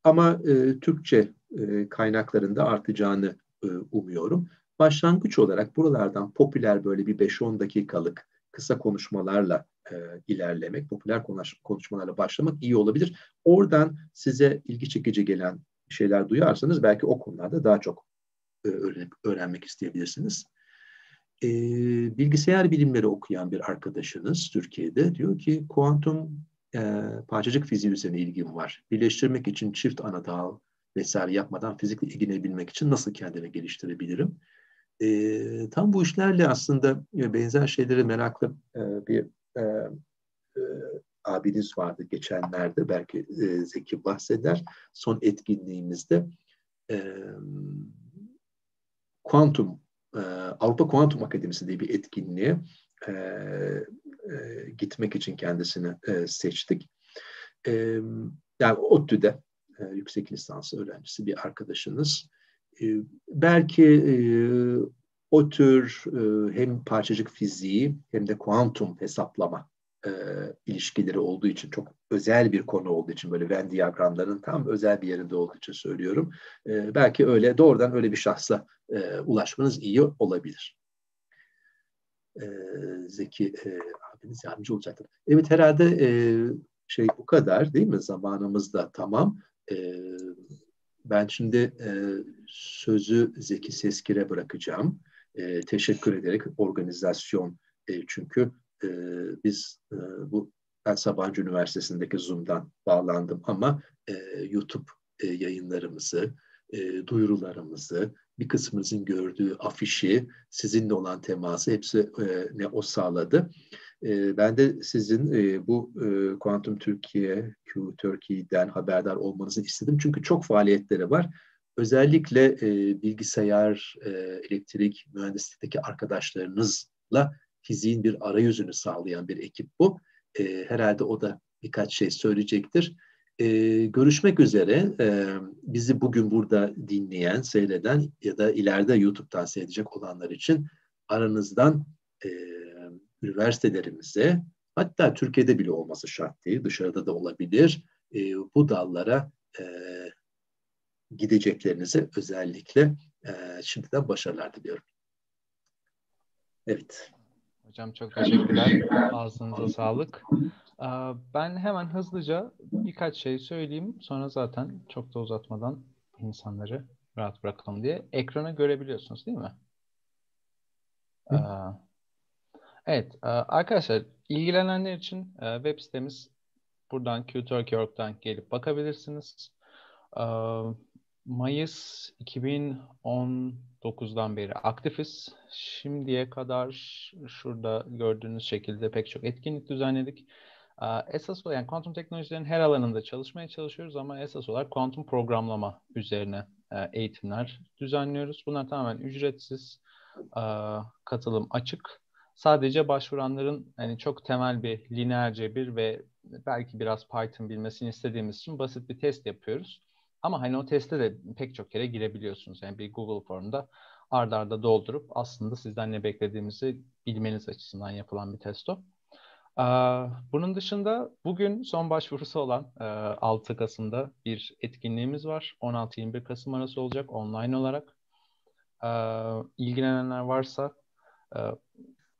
ama e, Türkçe e, kaynaklarında artacağını e, umuyorum. Başlangıç olarak buralardan popüler böyle bir 5-10 dakikalık kısa konuşmalarla e, ilerlemek, popüler konuş, konuşmalarla başlamak iyi olabilir. Oradan size ilgi çekici gelen şeyler duyarsanız belki o konularda daha çok e, öğrenip, öğrenmek isteyebilirsiniz. E, bilgisayar bilimleri okuyan bir arkadaşınız Türkiye'de diyor ki kuantum e, parçacık fiziği üzerine ilgim var. Birleştirmek için çift anadal vesaire yapmadan fizikle ilgilenebilmek için nasıl kendimi geliştirebilirim? E, tam bu işlerle aslında benzer şeyleri meraklı e, bir e, e, abiniz vardı geçenlerde belki e, Zeki bahseder. Son etkinliğimizde e, kuantum e, Avrupa Kuantum Akademisi diye bir etkinliğe e, e, gitmek için kendisini e, seçtik. Yani ODTÜ'de yüksek lisans öğrencisi bir arkadaşınız. Belki o tür hem parçacık fiziği hem de kuantum hesaplama ilişkileri olduğu için çok özel bir konu olduğu için böyle Venn diyagramlarının tam özel bir yerinde olduğu için söylüyorum. E, belki öyle doğrudan öyle bir şahsa e, ulaşmanız iyi olabilir. E, Zeki e, abiniz yardımcı olacaktır. Evet herhalde e, şey bu kadar değil mi? Zamanımız da tamam. E, ben şimdi e, sözü Zeki Seskir'e bırakacağım. E, teşekkür ederek organizasyon e, çünkü e, biz e, bu ben Sabancı Üniversitesi'ndeki Zoom'dan bağlandım ama e, YouTube e, yayınlarımızı, e, duyurularımızı, bir kısmınızın gördüğü afişi, sizinle olan teması hepsi e, ne o sağladı. E, ben de sizin e, bu e, Quantum Türkiye, Q Turkey'den haberdar olmanızı istedim. Çünkü çok faaliyetleri var. Özellikle e, bilgisayar, e, elektrik, mühendislikteki arkadaşlarınızla fiziğin bir arayüzünü sağlayan bir ekip bu. E, herhalde o da birkaç şey söyleyecektir. E, görüşmek üzere. E, bizi bugün burada dinleyen, seyreden ya da ileride YouTube'dan seyredecek olanlar için aranızdan e, üniversitelerimize hatta Türkiye'de bile olması şart değil, dışarıda da olabilir. E, bu dallara e, gideceklerinize özellikle e, şimdiden başarılar diliyorum. Evet. Hocam çok teşekkürler. Ağzınıza sağlık. Ben hemen hızlıca birkaç şey söyleyeyim. Sonra zaten çok da uzatmadan insanları rahat bırakalım diye. Ekranı görebiliyorsunuz değil mi? Hı. Evet arkadaşlar ilgilenenler için web sitemiz buradan qturkey.org'dan gelip bakabilirsiniz. Mayıs 2019'dan beri aktifiz. Şimdiye kadar şurada gördüğünüz şekilde pek çok etkinlik düzenledik. Esas olarak yani kuantum teknolojilerin her alanında çalışmaya çalışıyoruz ama esas olarak kuantum programlama üzerine eğitimler düzenliyoruz. Bunlar tamamen ücretsiz, katılım açık. Sadece başvuranların yani çok temel bir lineer cebir ve belki biraz Python bilmesini istediğimiz için basit bir test yapıyoruz. Ama hani o teste de pek çok kere girebiliyorsunuz. Yani bir Google Form'da ardarda arda doldurup aslında sizden ne beklediğimizi bilmeniz açısından yapılan bir test o. Bunun dışında bugün son başvurusu olan 6 Kasım'da bir etkinliğimiz var. 16-21 Kasım arası olacak online olarak. İlgilenenler varsa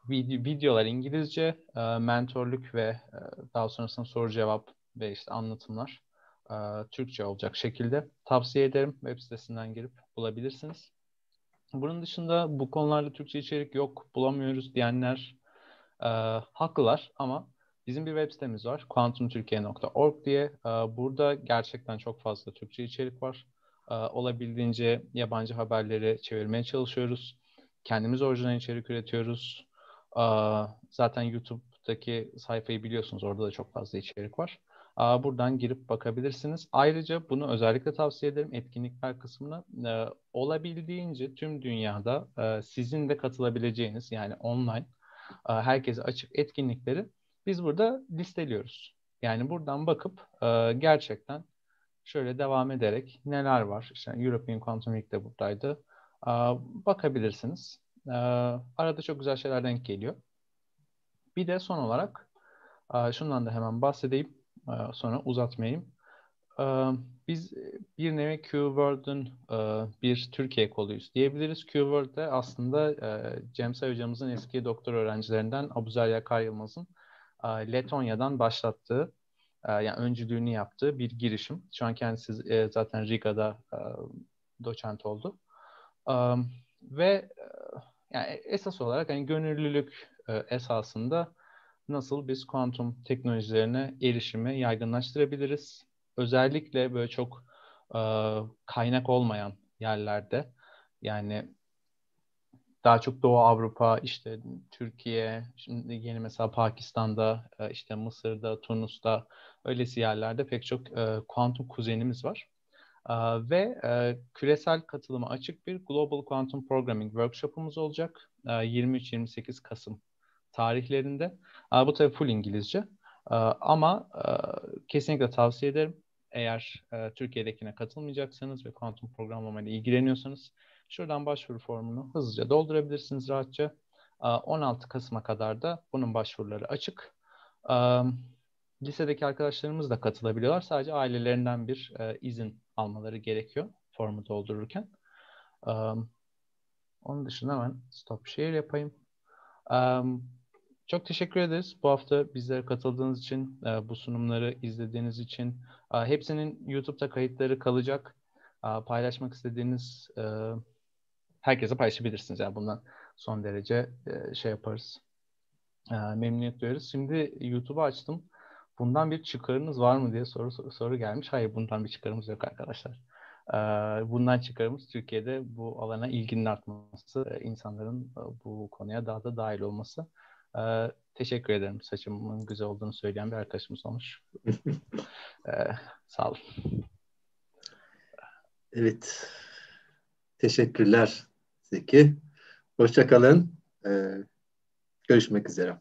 videolar İngilizce, mentorluk ve daha sonrasında soru cevap ve işte anlatımlar e, Türkçe olacak şekilde tavsiye ederim. Web sitesinden girip bulabilirsiniz. Bunun dışında bu konularda Türkçe içerik yok, bulamıyoruz diyenler e, haklılar ama bizim bir web sitemiz var. quantumturkiye.org diye. E, burada gerçekten çok fazla Türkçe içerik var. E, olabildiğince yabancı haberleri çevirmeye çalışıyoruz. Kendimiz orijinal içerik üretiyoruz. E, zaten YouTube'daki sayfayı biliyorsunuz. Orada da çok fazla içerik var. Buradan girip bakabilirsiniz. Ayrıca bunu özellikle tavsiye ederim etkinlikler kısmına. E, olabildiğince tüm dünyada e, sizin de katılabileceğiniz yani online e, herkese açık etkinlikleri biz burada listeliyoruz. Yani buradan bakıp gerçekten şöyle devam ederek neler var. İşte European Quantum Week de buradaydı. Bakabilirsiniz. Arada çok güzel şeyler denk geliyor. Bir de son olarak şundan da hemen bahsedeyim. Ee, sonra uzatmayayım. Ee, biz bir nevi Q-Word'un e, bir Türkiye koluyuz diyebiliriz. Q-Word de aslında e, Cem Say hocamızın eski doktor öğrencilerinden Abuzer Yakar Yılmaz'ın e, Letonya'dan başlattığı yani öncülüğünü yaptığı bir girişim. Şu an kendisi zaten Riga'da doçent oldu. Ve yani esas olarak hani gönüllülük esasında nasıl biz kuantum teknolojilerine erişimi yaygınlaştırabiliriz? Özellikle böyle çok e, kaynak olmayan yerlerde yani daha çok Doğu Avrupa, işte Türkiye, şimdi yeni mesela Pakistan'da, e, işte Mısır'da, Tunus'ta öylesi yerlerde pek çok e, kuantum kuzenimiz var. E, ve küresel katılıma açık bir Global Quantum Programming Workshop'umuz olacak 23-28 Kasım tarihlerinde. Bu tabii full İngilizce. Ama kesinlikle tavsiye ederim. Eğer Türkiye'dekine katılmayacaksanız ve kuantum programlamayla ilgileniyorsanız şuradan başvuru formunu hızlıca doldurabilirsiniz rahatça. 16 Kasım'a kadar da bunun başvuruları açık. Lisedeki arkadaşlarımız da katılabiliyorlar. Sadece ailelerinden bir izin almaları gerekiyor formu doldururken. Onun dışında ben stop share yapayım. Çok teşekkür ederiz bu hafta bizlere katıldığınız için, e, bu sunumları izlediğiniz için. E, hepsinin YouTube'da kayıtları kalacak. E, paylaşmak istediğiniz herkese paylaşabilirsiniz. Yani bundan son derece şey yaparız. Memnuniyet duyarız. Şimdi YouTube'u açtım. Bundan bir çıkarınız var mı diye soru soru gelmiş. Hayır bundan bir çıkarımız yok arkadaşlar. Bundan çıkarımız Türkiye'de bu alana ilginin artması, insanların bu konuya daha da dahil olması. Ee, teşekkür ederim. Saçımın güzel olduğunu söyleyen bir arkadaşımız olmuş. ee, sağ olun. Evet. Teşekkürler Zeki. Hoşçakalın. Ee, görüşmek üzere.